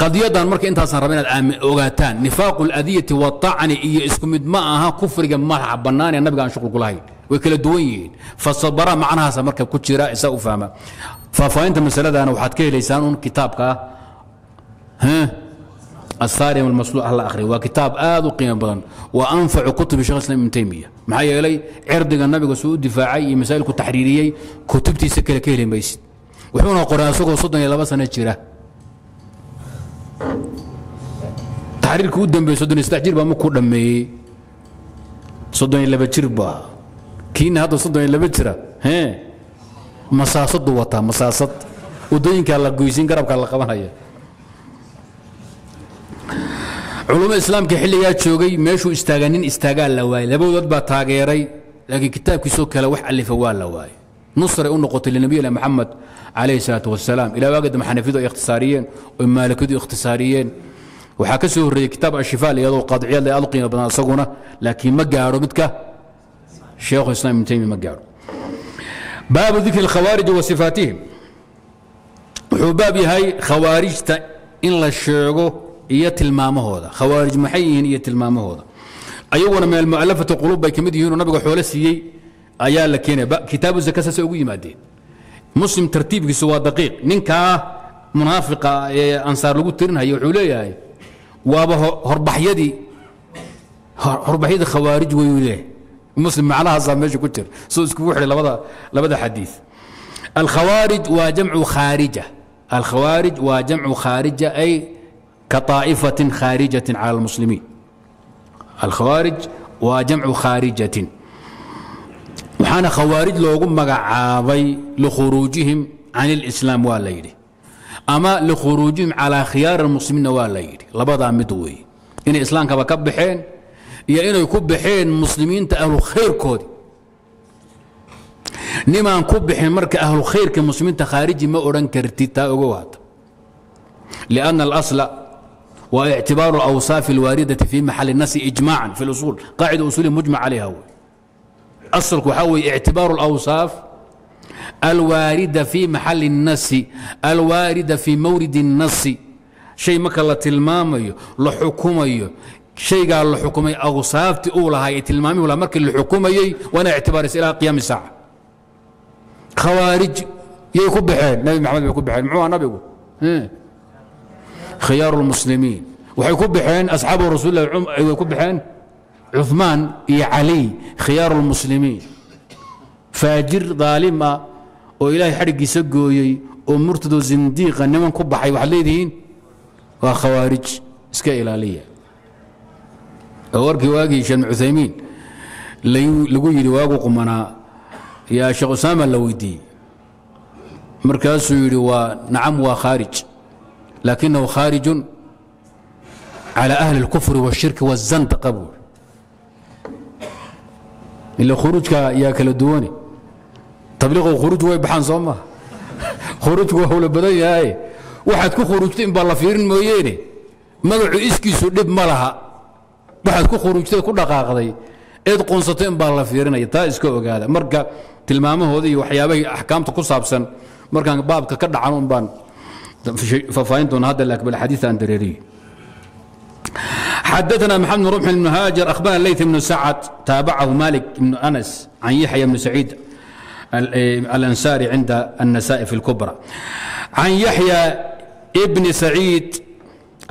qadiyadan marka intaasaan raba inaad ogaataan nifaaqu اladiyati waطacni iyo isku mid ma aha kufriga madaxa bannaan ee nabiga aan shuqul kulahayn way kala duwan yihiin. Fasabara macnahaasa marka ku jira isaa u fahma faahfaahinta masaladaana waxaad ka helaysaan un kitaabka asarium almasluuc la akhriya waa kitaab aad u qiimo badan. Wa anfacu kutubi shekh islam ibn taymiya. Maxaa yeelay cirdiga nabiga suu difaacay iyo masaa'ilku taxriiriyey kutubtiisa kale ka heli maysid. Wuxuuna qoray isagoo soddon iyo laba sano jira. Taxriirka u dambeeyey soddon iyo saddex jir baa makuu dhammeeyey soddon iyo laba jir baa. Kiina hadda soddon iyo laba jira. Hee masaasadu wataa masaasad. Waddooyinkaa la goysin garabkaa la qabanaya culumada islaamka xilligaa joogay meeshuu istaagaa nin istaagaa la waayey labadood baa taageeray laakiin kitaabkiisoo kale wax alifa waa la waayey nusray u noqotay linabiyina maxamed calayhi salaatu wasalaam. Ilaa waagii dambe xanafidu ay ikhtisaariyeen oo maalikadu ikhtisaariyeen. Waxaa ka soo horreeyey kitaab ashifaal iyadoo qaadiciyad aad u qiimo badan isaguna laakiin ma gaadho midka sheekhu islam ibn taymiya ma gaadho baabu dikri alkhawaariji wa sifaatihim wuxuu baab yahay khawaarijta in la sheego iyo tilmaamahooda. Khawaarij maxay yihiin iyo tilmaamahooda. Ayaguna min almu'alafati qulub bay ka mid yihiin oo nabiga xoolo siiyey ayaa la keenaya kitaabu zaka saasay ugu yimaadeen. Muslim tartiibkiisu waa daqiiq. Ninkaa munaafiqa ee ansaar lagu tirinhaya wuxuu leeyahay waaba horbaxyadii horbaxyadii khawaarij wayuu leeyahay. Muslim macnahaasaa meesha ku jira. Soo iskugu xidhay labada labada xadiis. Alkhawaarij waa jamcu khaarija. Alkhawaarij waa jamcu khaarija ay كطائفة خارجة على المسلمين الخوارج وجمع خارجة وحانا خوارج لوغو مقعابي لخروجهم عن الإسلام والليلي أما لخروجهم على خيار المسلمين والليلي لبضع مدوي إن إسلام كبا كبحين يا إنه يكبحين مسلمين تأهل خير كودي نما نكبحين مرك أهل خير كمسلمين تخارجي ما أوران كرتي تا أقوات لأن الأصل واعتبار الأوصاف الواردة في محل النص إجماعا في الأصول قاعدة أصولية مجمع عليها هو أصلك وحوي اعتبار الأوصاف الواردة في محل النص الواردة في مورد النص شيء ما كلا تلمامي لحكمي شيء قال لحكمي أوصافتي أولى هاي تلمامي ولا مركز لحكمي وأنا اعتبار إلى قيام الساعة خوارج يكون بحين نبي محمد يكون بحين معوها نبي خيار المسلمين waxay ku baxeen asxaabu rasuulilah way ku baxeen cuثmaan iyo cali khiyaaru lmuslimiin faajir daalim ah oo ilaahay xadhiggiisa gooyey oo murtadoo zindiiqa niman ku baxay waxaad leedihiin waa khawaarij iska ilaaliya oo warkii waagii sheekh cuthaymiin lagu yidhi waagu qumanaa yaa sheekh usaama la weydiiyey markaasuu yidhi waa nacam waa khaarij laakinahu khaarijun على أهل الكفر والشرك والزندقة بول إلا خروجك يا كلا دواني تبليغ خروج way baxaan soo ma khuruujku waa howla badan yahay waxaad ku khuruujtay in baa la fiirin mooyeene magacu iskiisu dhib ma laha waxaad ku khuruujtay ku dhaqaaqday eed qunsatay in baa la fiirinaya taa iska ogaada marka tilmaamahooda iyo waxyaabahay axkaamta ku saabsan markaan baabka ka dhacan un baan faahfaahin doona hadda laakiin bal xadiis aan dareeriyo حدثنا محمد بن رمح المهاجر أخبرنا الليث بن سعد تابعه مالك بن أنس عن يحيى بن سعيد الأنساري عند النساء في الكبرى عن يحيى ابن سعيد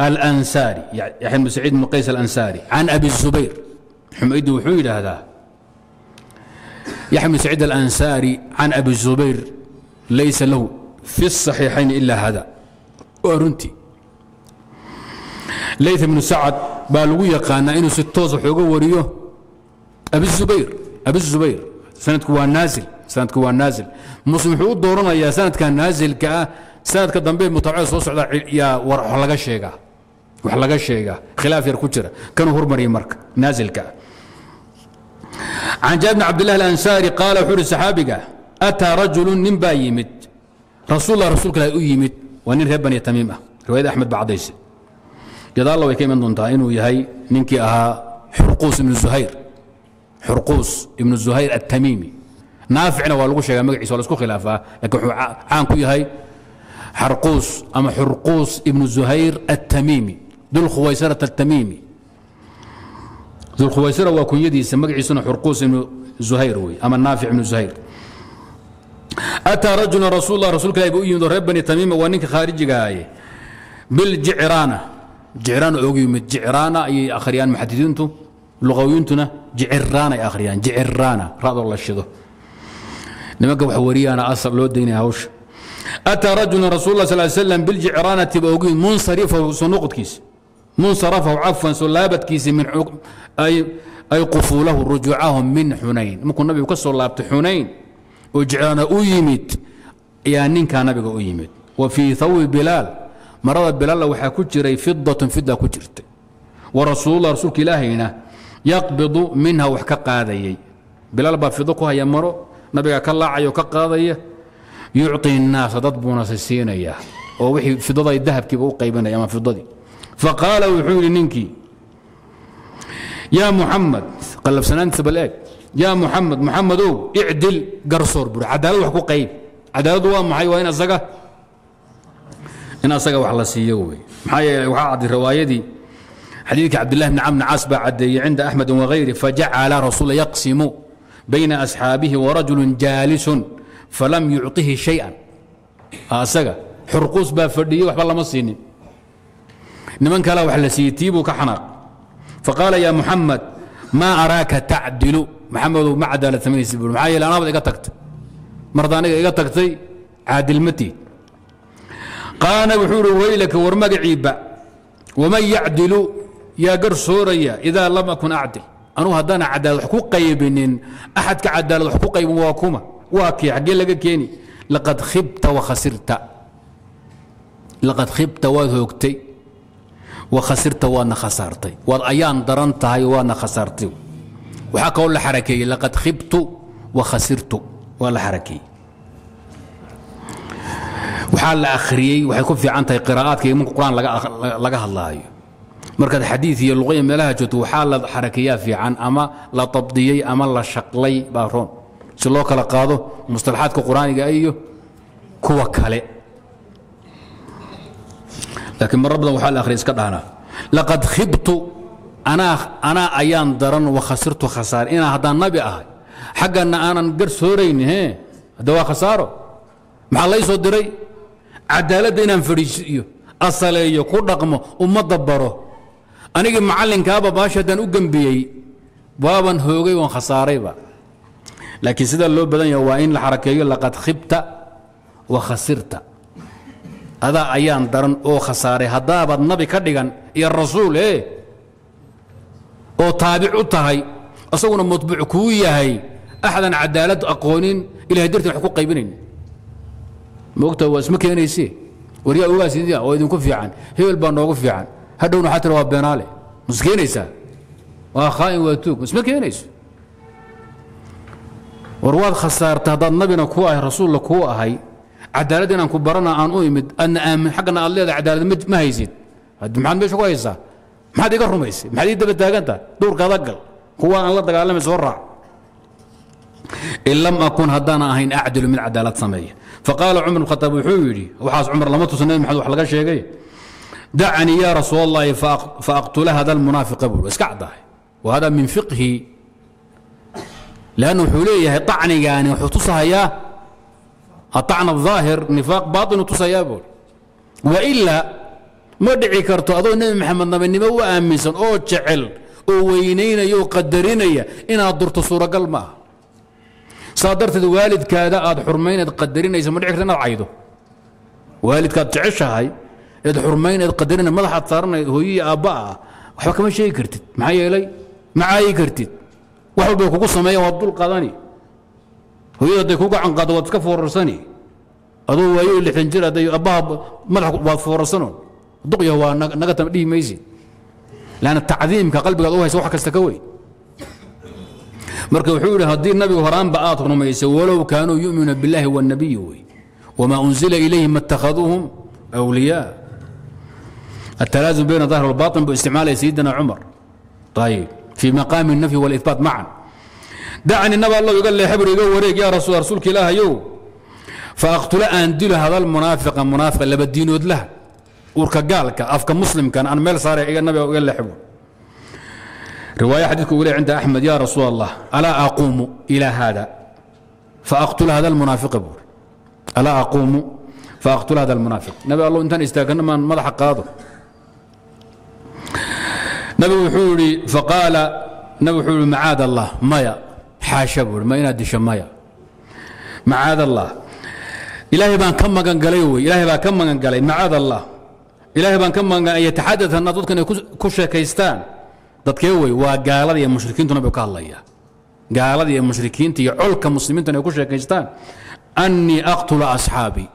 الأنساري يحيى بن سعيد بن قيس الأنساري عن أبي الزبير حميد وحيد هذا يحيى بن سعيد الأنساري عن أبي waa runtii lay bnu sacad baa lagu yaqaanaa inuu si toosa xooga wariyo abi zubayr. Sanadku waa naail muslim wuxuu u dooranayaa sanadka naasilka ah. Sanadka dambe mutaabacda soo socda yaa wax laga sheegaa. Wax laga sheegaa. Khilaaf yar ku jira. Kanuu hormarya marka. Naasilka ah can jaabir bn cabdillah alansaari qaala wuxuu uhi saxaabiga ataa rajulu nin baa yimid. Rasuul rasuulka ilahi u yimid waa nin reer bani tamiim ah. Riwaayada axmed caddayse gadaalla way ka iman doontaa inuu yahay ninkii ahaa xurquus ibnu zuhayr. Xurquus ibnu zuhayr atamiimi naaficna waa lagu sheegaa magaciisa waa la isku khilaafaa laakiin wuxuu caan ku yahay xarquus ama xurquus ibnu zuhayr atamiimi dulkhuwaysarat atamiimi dulkhuwaysara waa kunyadiisa magaciisuna xurquus ibnu zuhayr wey ama naafic ibnu zuhayr ataa rajula rasuul lah rasuulka ilahi buu u yimid oo reer bani tamiima waa ninka khaarijiga ahaye biljicraana jicraan ogu yimid. Jicraana ayay akhriyaan muxadidiintu luqawiyintuna jiciraan ay akhriyaan. Jiciraana radoo la shido. Nimanka wax wariyaana asal loo daynaya hawsha. Ataa rajulun rasuul lah sal slam biljicraanati ba ogu yimid. Munsarifahu soo munsarafahu cafwan soo min ay qufuulahu rujuucahum min xunayn. Markuu nabigu ka soo laabtay xunayn oo jicraana u yimid ayaa ninkaa nabiga u yimid wa fii hawi bilaal marada bilaalla waxaa ku jiray fidatun fida ku jirtay wa rasuulullah rasuulka ilaahayna yaqbidu minha wax ka qaadayay bilaal baa fido ku haya maro nabiga ka laacaya oo ka qaadaya yucطi الnaasa dad buuna si siinaya oo wixii fidada dahabkiiba u qaybinaya ama fidadii faqaala wuxuu yidhi ninkii yaa muxamed qallafsanaantiisa bal eeg yaa muxamed muxamedow icdil garsoor buri. Cadaalad wax ku qayb. Cadaaladdu waa maxay? Waa in asaga wax la siiyo wey. Maxaa yeele waxaa cadday riwaayadii xadiidka cabdillahi bni camr caas baa caddeeyey cinda axmed wagayri fajacala rasuula yaqsimu bayna asxaabihi warajulu jaalisun falam yucطihi shayئan asaga xurquus baa fadhiyey waxba lama siinin. Niman kale wax la siiyey tii buu ka xanaaq. Faqaala ya muxamed maa araaka tacdilu maxamedow ma cadaalad yeele anaabad iga tagtay. Marda iga tagtay caadilmatiid qaana wuxuu uhi waylaka war magaciiba waman yacdilu yaa garsooraya idaa lam akun acdil. Anugu haddana cadaalad wax ku qaybinin axadka cadaalad wax ku qaybin waa kuma. Waa kii xaggee laga keeni? Laqad khibta wakhasirta laqad khibta waad hoogtay wakhasirta waadna khasaartay. Waad ayaan daran tahay waadna khasaartay waxaa kaloo la xarakeeyey laqad khibtu wakhasirtu waa la xarakeeyey waxaa la akhriyey waxay ku fiican tahay qiraa'aadka iyo qur'aan laga hadlaayo. Markaad xadiid iyo luqaya meelaha joogto waxaa la xarakeeyaa fiican ama la dabdiyey ama la shaqlay baa roon. Si loo kala qaado mustalaxaadka qur'aaniga iyo kuwa kale. Laakiin marar badan waxaa la akhriya iska dhahnaa laqad khibtu anaa ayaan daran wa khasirtu khasaar. Inaa haddaan nabi ahay xaggana aanan gar soorayni he? Hadda waa khasaaro maxaa lay soo diray? Cadaaladda inaan fadhiisiyo asaleeyo ku dhaqmo ummadda baro. Anigii macallinkaaba baashi haddaan u gembiyey waaban hoogay waan khasaarayba laakiin sidaa loo badan yaha waa in la xarakeeyo laqad khibta wa khasirta. Adaa ayaan daran oo khasaaray. Haddaabaad nabi ka dhigan iyo rasuul e oo taabic u tahay asaguna matbuuc kuu yahay axdan cadaalad aqoonin ilahay dartii wax ku qaybinayn. Moogta waa isma keenayse waryaa ogaasidiya oo idinku fiican hebel baa noogu fiican. Hadhowna waxaa tira waa beenaale. Mas keenaysaa? Waa khaa'in waa tuug. Isma keenayso? War waad khasaartay haddaad nabina kuu ahay rasuulla kuu ahay cadaalad inaan ku barana aan u imid adna aamin xaggana aad leedahay cadaalad ma haysid. Maxaad meesha ku haysaa maxaad iga rumaysay? Maxaad ii daba taaganta duurkaada gal kuwaan aan la dagaalamay soo raac. In lam akun haddaan ahayn acdilu mid cadaalad sameeya. Faqaala cumar khataab wuxuu yidhi waxaas cumar lama tusa maxamed wax laga sheegay. Dacanii yaa rasuul allahi faaqtula hada almunaafiqa buur iska caddahay. Wa min fiqhi. Lanna wuxuu leeyahay acnigaani wuxuu tusahayaa aacna aahir nifaaq baainu tusayaa buuri wailaa ma dhici karto adoo nebi maxamed nabinimo u aaminsan oo jecel oo weynaynaya oo qadarinaya inaad durto suuragal ma aha saa darteed waalidkaada aad xurmayneed qadarinaysa ma dhici karto inaad caydo. Waalidkaad jeceshahay eed xurmayneed qadarina madaxaad saaranayd hooyiyi aabba ah waxba kama sheegi kartid. Maxaa yeelay? Ma kartid. Wax walbay kugu sameeyaan waad dul hooyada hadday kuga canqaado waad iska foorarsani adoo waayo lixdan jir hadday abbaha madax waad foorarsano duqya waa naga tam dhihi maysid lanna tacdiimka qalbigaad u haysa wax kasta ka weyn marka wuxuu yidhi haddii nabigu horaanba aad rumaysay walow kaanuu yu'minuuna biاllahi wاnnabiyi wey wamaa unzila ilayhim ma اtakhaduuhum أwliyaa التلازم بين الظاهر والباطن باستعمال سيدنا عمر طيب في مقام النفي والإثبات معا دعني النبي الله يقول لي حبر يقول وريق يا رسول رسولك إله يو فأقتل أندل uurka gaalka afka muslimkan aan meel saara iga nabiga uga leexbo. Riwaaya xadiidku ugu leey cinda axmed yaa rasuul allah alaa aquumu ilaa haada? Faaqtul hada almunaafiqa buuri alaa aquumu faaqtul hada almunaafiq nabi allow intaan istaagana maan madaxa qaado. Nabigu wuxuu yidhi faqaala nabi wuxuu yidhi macaad allah maya. Xaasha buuri ma inaad disho maya. Macaad allah ilaahay baan ka magan wey. Ilaahay baa ka magan macaad allah ilaahay baan ka magan an yataxadaa annaas dadka inay ku sheekaystaan. Dadkee wey waa gaalada iyo mushrikiintuna buu ka hadlayaa gaalada iyo mushrikiinta iyo colka muslimiinta inay ku sheekaystaan. Annii aqtula asxaabii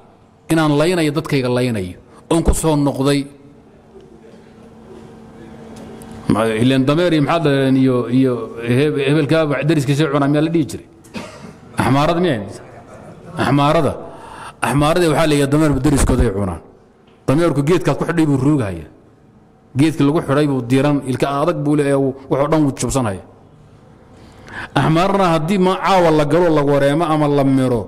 inaan laynayo dadkayga laynayo oon ku soo noqday. Ilan dameer iyo maxaad dhaleen iyo iyo hebelkaa dariskiisa cunaa miyaa la dhihi jiray. Axmaarada miyaa axmaarada. Axmaarada waxaa leeyaha dameer dariskooday cunaan dameerku geedkaad ku xidhay buu ruugahaya geedkii lagu xidhay buu diran ilka adag buu leeyahay wuxuu dhan wuu jabsanaya axmaarana haddii ma caawa la galo la wareemo ama la miro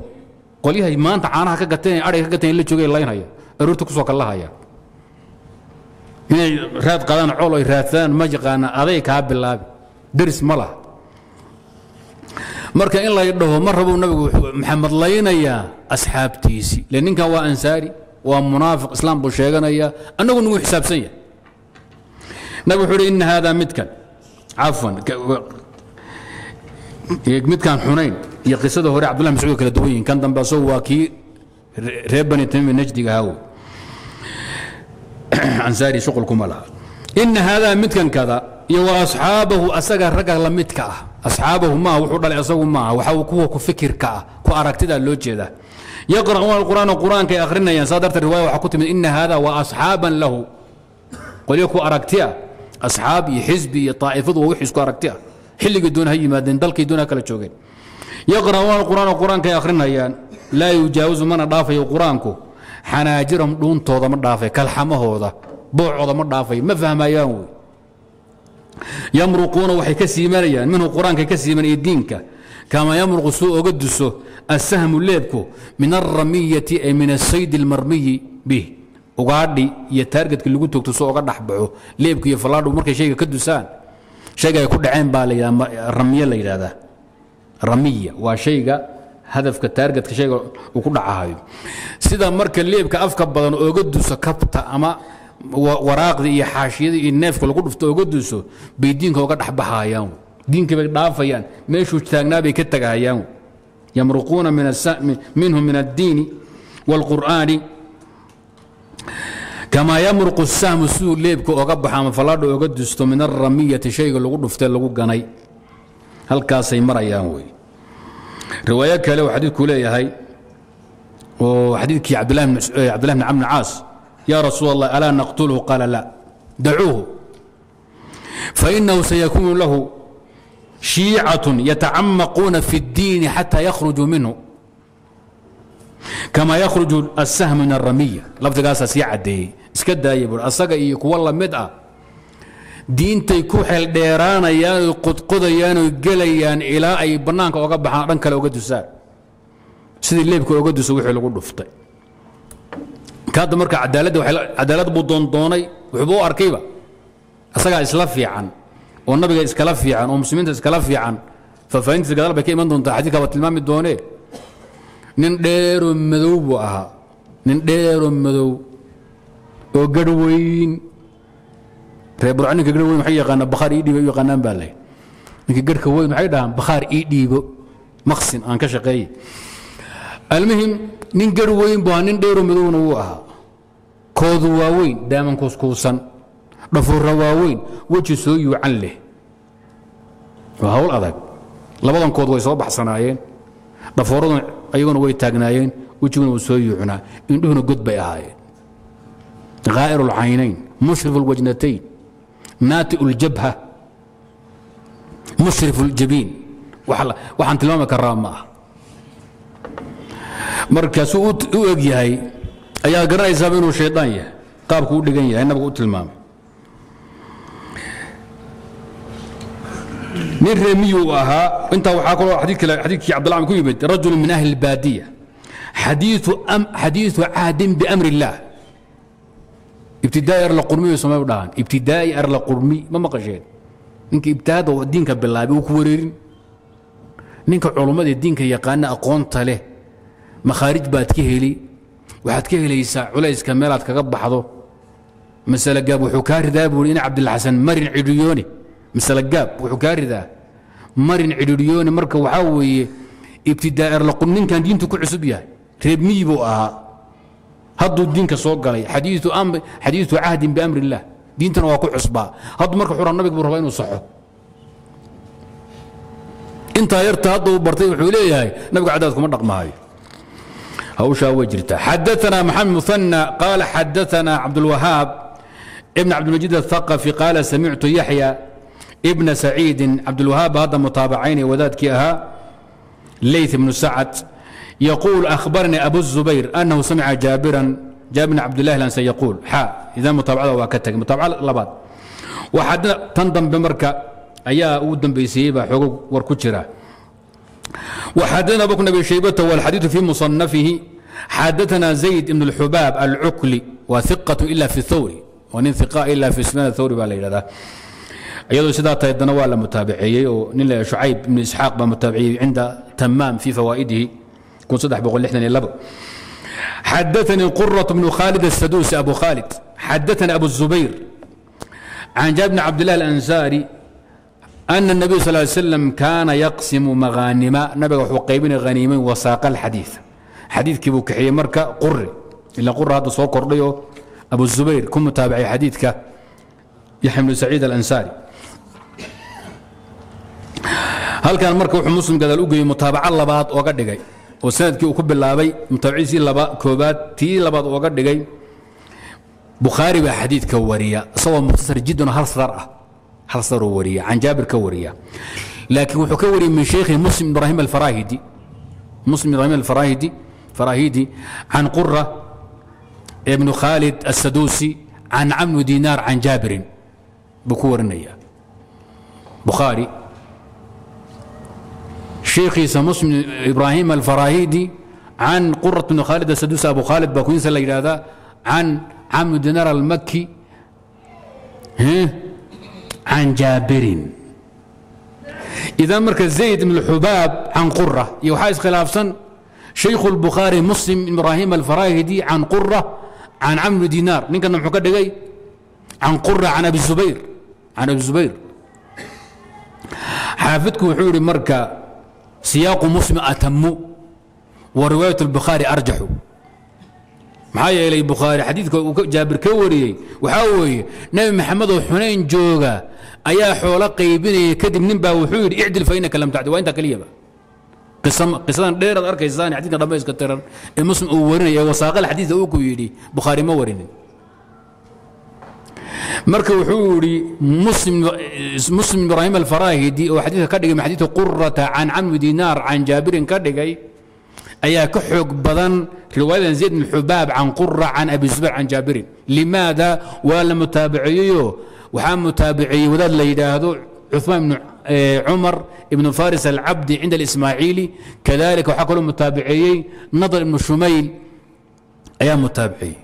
qolyahay maanta caanaha ka gateen adhay ka gateen la joogay laynhaya aroorta ku soo kallahaya. Inay raad qaadaan cool ay raadsadaan ma yaqaana aday kaa bilaabi deris ma laha. Marka in lay dhaho ma rabuu nabigu maxamed laynayaa asxaabtiisii le ninkan waa ansaari waa munaafiq islaam buu sheeganaya annagu nagu xisaabsan yahay. Nabig wuxuu uhi ina haadaa midkan. Cafwan midkaan xunayn iyo qisada hore cabdullah mascuud kala duwan yihiin kan dambe asagoo waa kii reer bani tamiim najdiga ahaa wey ansaari shuqulkuma laha. Ina haadaa midkan kada iyo wa asxaabahu asaga ragga la midka ah. Asxaabahu maaha wuxuu dhalay asagu maaha waxa kuwa ku fikirka ah ku aragtidaa loo jeedaa yaqra'uuna alqur'aana qur'aankay akhrinayaan saa darteed riwaaya waxaa ku timid ina haadaa wa asxaaban lahu qolyo ku aragti ah asxaab iyo xisbi iyo taa'ifadu waa wix isku aragti ah xilligii doona ha yimaadeen dalkii doona ha kala joogeen yaqra'uuna alqur'aana qur'aankay akhrinayaan laa yujaawizu mana dhaafayo qur'aanku xanaajirahum dhuuntooda ma dhaafay kalxamahooda boocooda ma dhaafay ma fahmayaan wey yamruquuna waxay ka siimanayaan minhu qur'aankay ka siimanaya diinka kama yamruqu suu oga duso asahmu leebku min alramiyati ay min asayd almarmiyi bih ugaadhi iyo taargetka lagu toogto soo oga dhexbaxo leebka iyo fallaadhu markay shayga ka dusaan shayga ay ku dhaceen baa ramiye la yidhahdaa ramiya waa shayga hadafka taargetka shayga uu ku dhacahayo sida marka leebka afka badan ooga duso kabta ama waraaqdii iyo xaashiyadii iyo neefka lagu dhufto ooga duso bay diinka oga dhexbaxayaan diinkii bay dhaafayaan meeshuu taagnaa bay ka tagahayaan yamruquuna minhu min addiini wاlqur'aani kamaa yamruqu sahmu siduu leebka oga baxo ama fallaadha oga dusto min alramiyati shayga lagu dhuftee lagu ganay halkaasay marayaan wey riwaayo kale uu xadiidku leeyahay oo xadiidkii cabdillahi bn camr caas rasuul allah alaa naqtulhu qaala la dacuuhu fainahu sayakuunu lahu shiicatun yatacamaquuna fi اddiini xata yakhrujuu minhu kama yakhruju asahm min aramiya lafdigaasaa sii caddeeyey iska daaya bur asaga iyo kuwo la mid ah diintay ku xeeldheeraanayaan oy qodqodayaan oy gelayaan ilaa ay bannaanka oga baxaan dhan kale oga dusaan sidii leebka oga duso wixii lagu dhuftay kaadda marka cadaaladda cadaalad buu doondoonay wuxuuba arkayba asagaa isla fiican oo nabiga iskala fiican oo muslimiinta iskala fiican faafaahintiisa gadaal bay ka iman doontaa. Xadiidka waa tilmaami doonee nin dheeroo madow buu ahaa. Nin dheeroo madow oo garh weyn. Reer burca ninka garh weyn waxay yaqaanaa bakhaar ii dhiibo u yaqaanaan baa lay ninka garhka weyn waxay dhahaan? Bakhaar ii dhiibo. Maqsin aan ka shaqeeye almuhim nin garh weyn buu ahaa. Nin dheeroo madowna wuu ahaa. Koodu waaweyn daaman kuuskuusan dhafuura waaweyn weji soo yuucan leh waa hawl adag labadan kood way soo baxsanaayeen dhafooraduna ayaguna way taagnaayeen wejiguna wuu soo yuucnaa indhuhuna god bay ahaayeen haa'ir اlcaynayn mushrif اlwajnatayn naati اljabha mushrif اljabiin waxaan tilmaami karaa ma ah markaasuu u eg yahay ayaa garanaysaaba inuu shaydaan yahay qaabku u dhigan yahay nabigu u tilmaamay nin reemiyuu ahaa intaa waxaa kaloo xadiidkii cabdilami ku yimid rajul min ahli اlbaadiya xadiiu cahdin biamri اllah ibtidaai arla qurmiyo samay dhahan ibtidaai arla ma maqasheen ninka ibtihaada diinka bilaabay uu ku wareerin. Ninka culummada diinka yaqaana aqoonta leh makhaarij baad ka heli. Waxaad ka helaysaa culayska meelaad kaga baxdo. Masale gaab wuxuu kaa ridaa buu i in cabdilxasan marin cidhiyooni masale gaab wuxuu kaa ridaa marin cidhiryooni marka waxaa weeye ibtidaa'er ninkan diintu ku cusub yahay reebmiyi buu ahaa. Hadduu diinka soo galay xadiiu cahdin biamri illaah diintana waa ku cusbaa hadduu marka xuraa nabiga buu rabaa inuu saxo. Intaa yarta hadda uu bartay wuxuu leeyahay nabiga cadaad kuma dhaqmaayo. Hawshaa way jirtaa. Xadaana maxamed muana qaala xadaana cabdulwahaab ibn cabdilmajiid aلثaqafi qaala samictu yaxya ibna saciidi cabdاlwahaab hadda mutaabacaynay wadaadkii ahaa leyث bnu sacd يقول أخبرني أبو الزبير أنه سمع جابرا جابر بن عبد الله الأنسي يقول حا إذا متابعة وكتك متابعة لباد وحدنا تندم بمركة أيا ودن بيسيبا حقوق وركتشرا وحدنا بكر نبي شيبة والحديث في مصنفه حدثنا زيد بن الحباب العكلي وثقة إلا في الثوري ونين ثقة إلا في سنان الثوري بالليلة ذا iyadoo sidaa tahay dana waa la mutaabiciyey oo nin la shucayb ibn isxaaq baa mutaabiciyey cinda tamaam fi fawaa'idihi حدثني قرة بن خالد السدوسي أبو خالد حدثني أبو الزبير عن جابر بن عبد الله الأنصاري أن النبي صلى الله عليه وسلم كان يقسم مغانم نبي وحقيبين غنيمين وساق الحديث حديث كيبو كحية مركة قري إلا قرة هذا صوت قريو أبو الزبير كن متابعي حديثك يحيى بن سعيد الأنصاري halkan marka wuxuu muslim gadaal u geeyey mutaabaca labaad ooga dhigay oo sannadkii uu ku bilaabay mutaabiciisii laba koobaad tii labaad ooga dhigay. Bukhaari baa xadiidka wariya isagoo mukhtasar jiddan hal sadar ah hal sadaroo wariya can jaabir ka wariya. Laakiin wuxuu ka wariyey min sheekhi muslim ibraahim alfarahidi muslim ibraahim alfarahidi farahidi can qura ibnu khaalid asaduusi can camru dinaar can jaabirin buu ku warinaya. Bukhaari sheekhiisa muslim ibraahim alfarahidi can qurat bn khaalid asaduusi abu khaalid baa kuinsa la yidhaahdaa can camru dinaar almaki can jaabirin. Idan marka zayd ibn can qura iyo waxaa iskhilaafsan shaykhu اlbukhaari muslim ibraahim alfarahidi can qura can camru dinaar ninkana muxuu ka dhigay? Can qura can abi zubayr can abi zubayr. Xaafidku wuxuu yihi marka siyaaqu muslim atamu wa riwaayat اlbukhaari arjaxu. Maxaa yeelay bukhaari xadiidka jaabir ka wariyey waxaa weeye nebi maxamed oo xunayn jooga ayaa xoolo qaybinaya kadib nin baa wuxuu yidhi icdil fa lam tacdil. Waa intaa keliyaba qisadan dheeraad arkaysaan xadiidka dhamayska tiran ee muslim uu warinaya wasaaqal xadiida uu ku yidhi bukhaari ma warinin marka wuxuu yidhi muslim ibraahim alfarahidi oo xadiidka ka dhigay xadiidka qurata can camri dinaar can jaabirin ka dhigay ayaa ka xoog badan riwaayadan zayd bn xubaab can qura can abi zubayr can jaabirin. Limaada waa la mutaabiceeyeyo waxaa mutaabiceeyey wadaad la yidhaahdo cuثmaan ibn cumar ibn faris alcabdi cinda اlismaaciili kadalika waxaa kaloo mutaabiceeyey nadr ibn shumayl ayaa mutaabiceeyey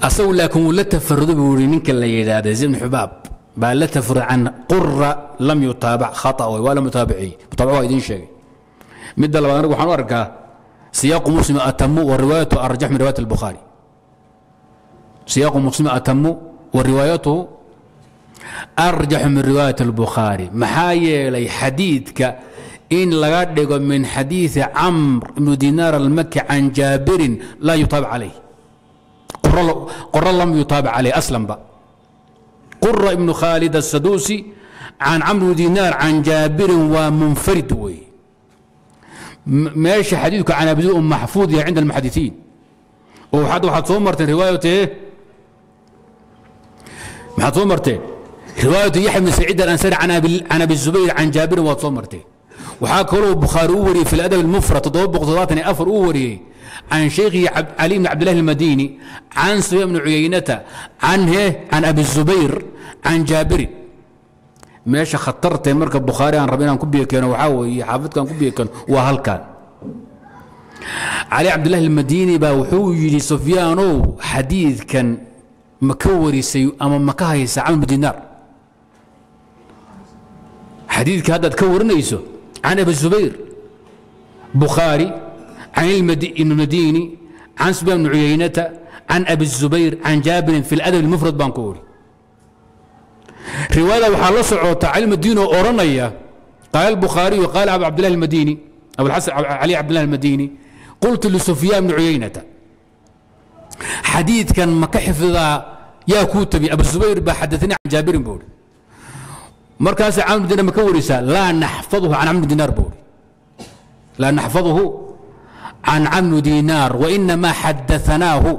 asagu laakiin wuu la tafarudo buu yihi ninka la yidhaahda zayd bn xubaab baa la tafarud can qura lam yutaabac khata way waa la mutaabiceeyey mutaabac waa idiin sheegay. Midda labaad anigu waxaan u arkaa siyaaqu muslim atamu wa riwaayatu arjax min riwayat albukhaari siyaaqu muslim atamu wa riwaayatuhu arjaxu min riwaayat albukhaari maxaa yeelay xadiidka in laga dhigo min xadiidi camr ibnu dinaar almaki can jaabirin laa yutaabac calayh qoro lam yutaabac calayh aslanba qura ibnu khaalid asaduusi can camr ibnu dinaar can jaabirin waa munfarid weeye meesha xadiidku can abdi u maxfuud yahay cinda almuxadisiin oo waxaad soo marteen riwaayate maxaad soo marteen? Riwaayatu yaxya bn saciid alansari can abi zubayr can jaabirin waad soo marteen. Waxaa kaloo bukhaari u wariyey fi ladab almufrad toddoba boqol toddobaatan iyo afar uu wariyey can shaykhihi cali bn cabdillahi almadini can sufyaan bni cuyaynata can abi zubayr can jaabirin meesha khatartee marka bukhaari aan raba inaan ku biyo keeno waxaa weeye xaafidkaan ku biyo keeno waa halkan cali cabdillahi almadini baa wuxuu yidhi sufyaanow xadiidkan ma ka warisay ama ma ka haysa camr bn dinaar xadiidka haddaad ka warinayso can abi zubayr bukhaari ibn madini can sufyaan bni cuyaynata can abi zubayr can jaabirin fi ladab almufrad baan ku uri riwaayada waxaa la socota cali madini oo odhanaya qaala albukhaariyu qaala abu cabdillahi almadini abuasan cali cabdillahi almadini qultu lisufyaan bni cuyaynata xadiidkan ma ka xifdidaa yaa kuu tabi abu zubayr baa xadaanii can jaabirin buu ihi markaas camr dinar ma ka warisaa laa naxfaduhu can camr dinaar buu ihi laa naxfaduhu can camr dinaar wainamaa xadaanaahu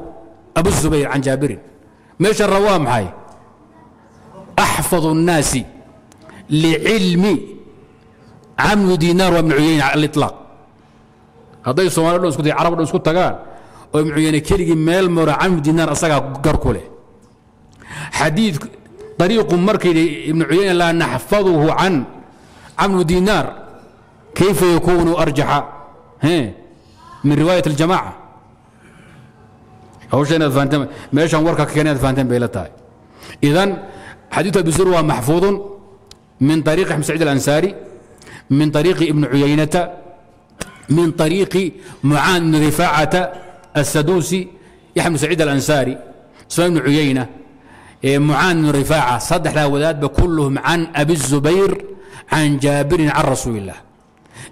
abu zubayr can jaabirin meesha ra waa maxay أxفظ الناaس لعilم camr dinaar waa ibn cuyayne على الإطلاaq hadday somali dhan isku tay carab dhan isku tagaan oo ibn cuyayne keligii meel maro camr dinaar asagaa gar ku leh xadiid طariiqu markayidhi ibn cuyayne laa naxfaظuhu can camr dinaar kayfa yakunu arjaxa min riwaayaة الjamاعة hawsha inaad fahanteen meeshan warka ka keen inaad fahanteen bay la tahay idan xadiiث abi sur waa maxfuuظ min طariiqi axmed sacيid الأnsaari min طariiqi ibn cuyaynata min طariiqi mucaan bn rifaacata الsaduusi yaxya bn saciid الأnsaari sufyaan bn cuyayna mucaan bn rifaaca saddexdaa wadaadba kulluhum can abi الzubayr can jaabirin can rasuuli الlah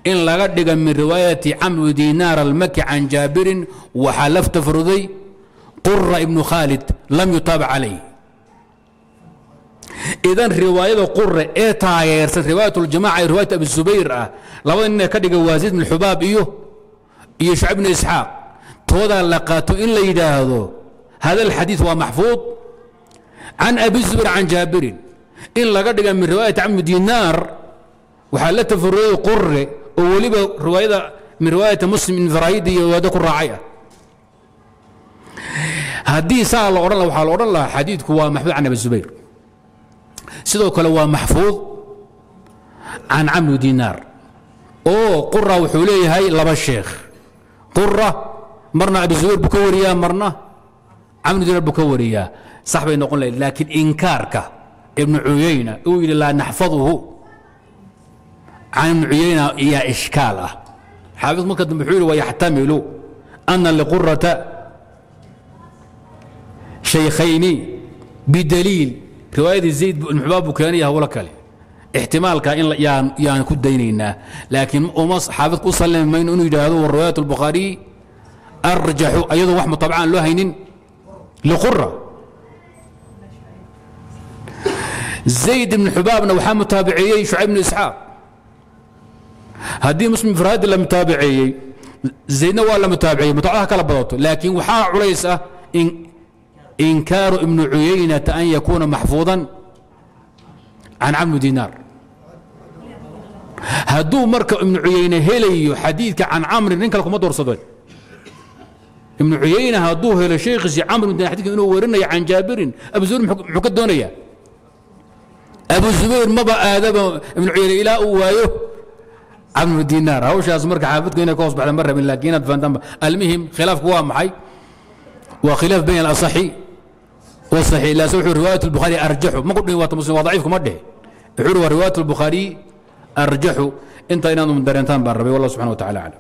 in laga dhiga min riwaayati camr dinaar almaki can jaabirin waxaa laf tafruday qura ibnu khaalid lam yutaabac calayh. Idan riwaayada qure ee taageersan riwaayat اljamaca iyo riwaayat abi zubayr ah labada nin ee ka dhiga waa zayd bn xubaab iyo iyo shacb bn isxaaq toodaa la qaato in la yidhaahdo hada alxadiiث waa maxfuud. Can abi zubayr can jaabirin in laga dhiga min riwaayat camr dinaar waxaa la tafaruriyey qure oo weliba riwaayada min riwaayati muslim ibn farahid iyo riwaayada ku raacay ah. Haddii saa la odhan waxaa la odhan lahaa xadiidku waa maxfuud can abi zubayr. Sidoo kale waa maxfuud can camru dinaar. Oo qura wuxuu leeyahay laba sheekh. Qura marna abi zubayr buu ka wariyaa marna camru dinaar buu ka wariyaa. Sax bay noqon lahayd laakiin inkaarka ibnu cuyayna uu yidhi laa naxfaduhu can cuyayna iyaa ishkaal ah xaafid marka dambe wuxuu yidhi wayaxtamilu ana liqurata shaykhayni bidaliil riwaayadii zayd ibn xubaab buu keenaya hawlo kale ixtimaalka in yaan ku daynaynaa laakiin uma xaafidku u sallimi mayno inuu yidhaahdo wa riwaayat albukhaariy arjaxu ayadoo wax mutabacaan loo haynin liqura zayd ibn xubaabna waxaa mutaabiceeyey shucayb ibnu isxaaq haddii muslim farhadi la mutaabiceeyey zaydna waa la mutaabiceeyey mutaabacaha kala badato. Laakiin waxaa culays ah in inkaaru ibnu cuyaynata an yakuuna maxfuudan can camru dinaar. Hadduu marka ibnu cuyayne helayo xadiidka can camrin nin kale kuma doorsado ibnu cuyayne hadduu helo sheekhiisi camr bin dinar inuu warinayo can jaabirin abu zubayr muxuu ka doonayaa? Abu zubayr maba aadaba ibnu cuyayne ilaa uu waayo camru dinaar hawshaas marka xaafidku inay ka hoos baxda ma rabin laakiin inaad fahantaanba almuhim khilaafku waa maxay? Waa khilaaf bayn alasaxi wasaxiix laase wuxuu riwaayat albukhaari arjaxu. Ma ku dhihin waata muslim waa daciif kuma dhihi wuxuu waa riwaayat albukhaari arjaxu. Inta inaad dareentaan baan rabay wallah subxana wa tacala aclam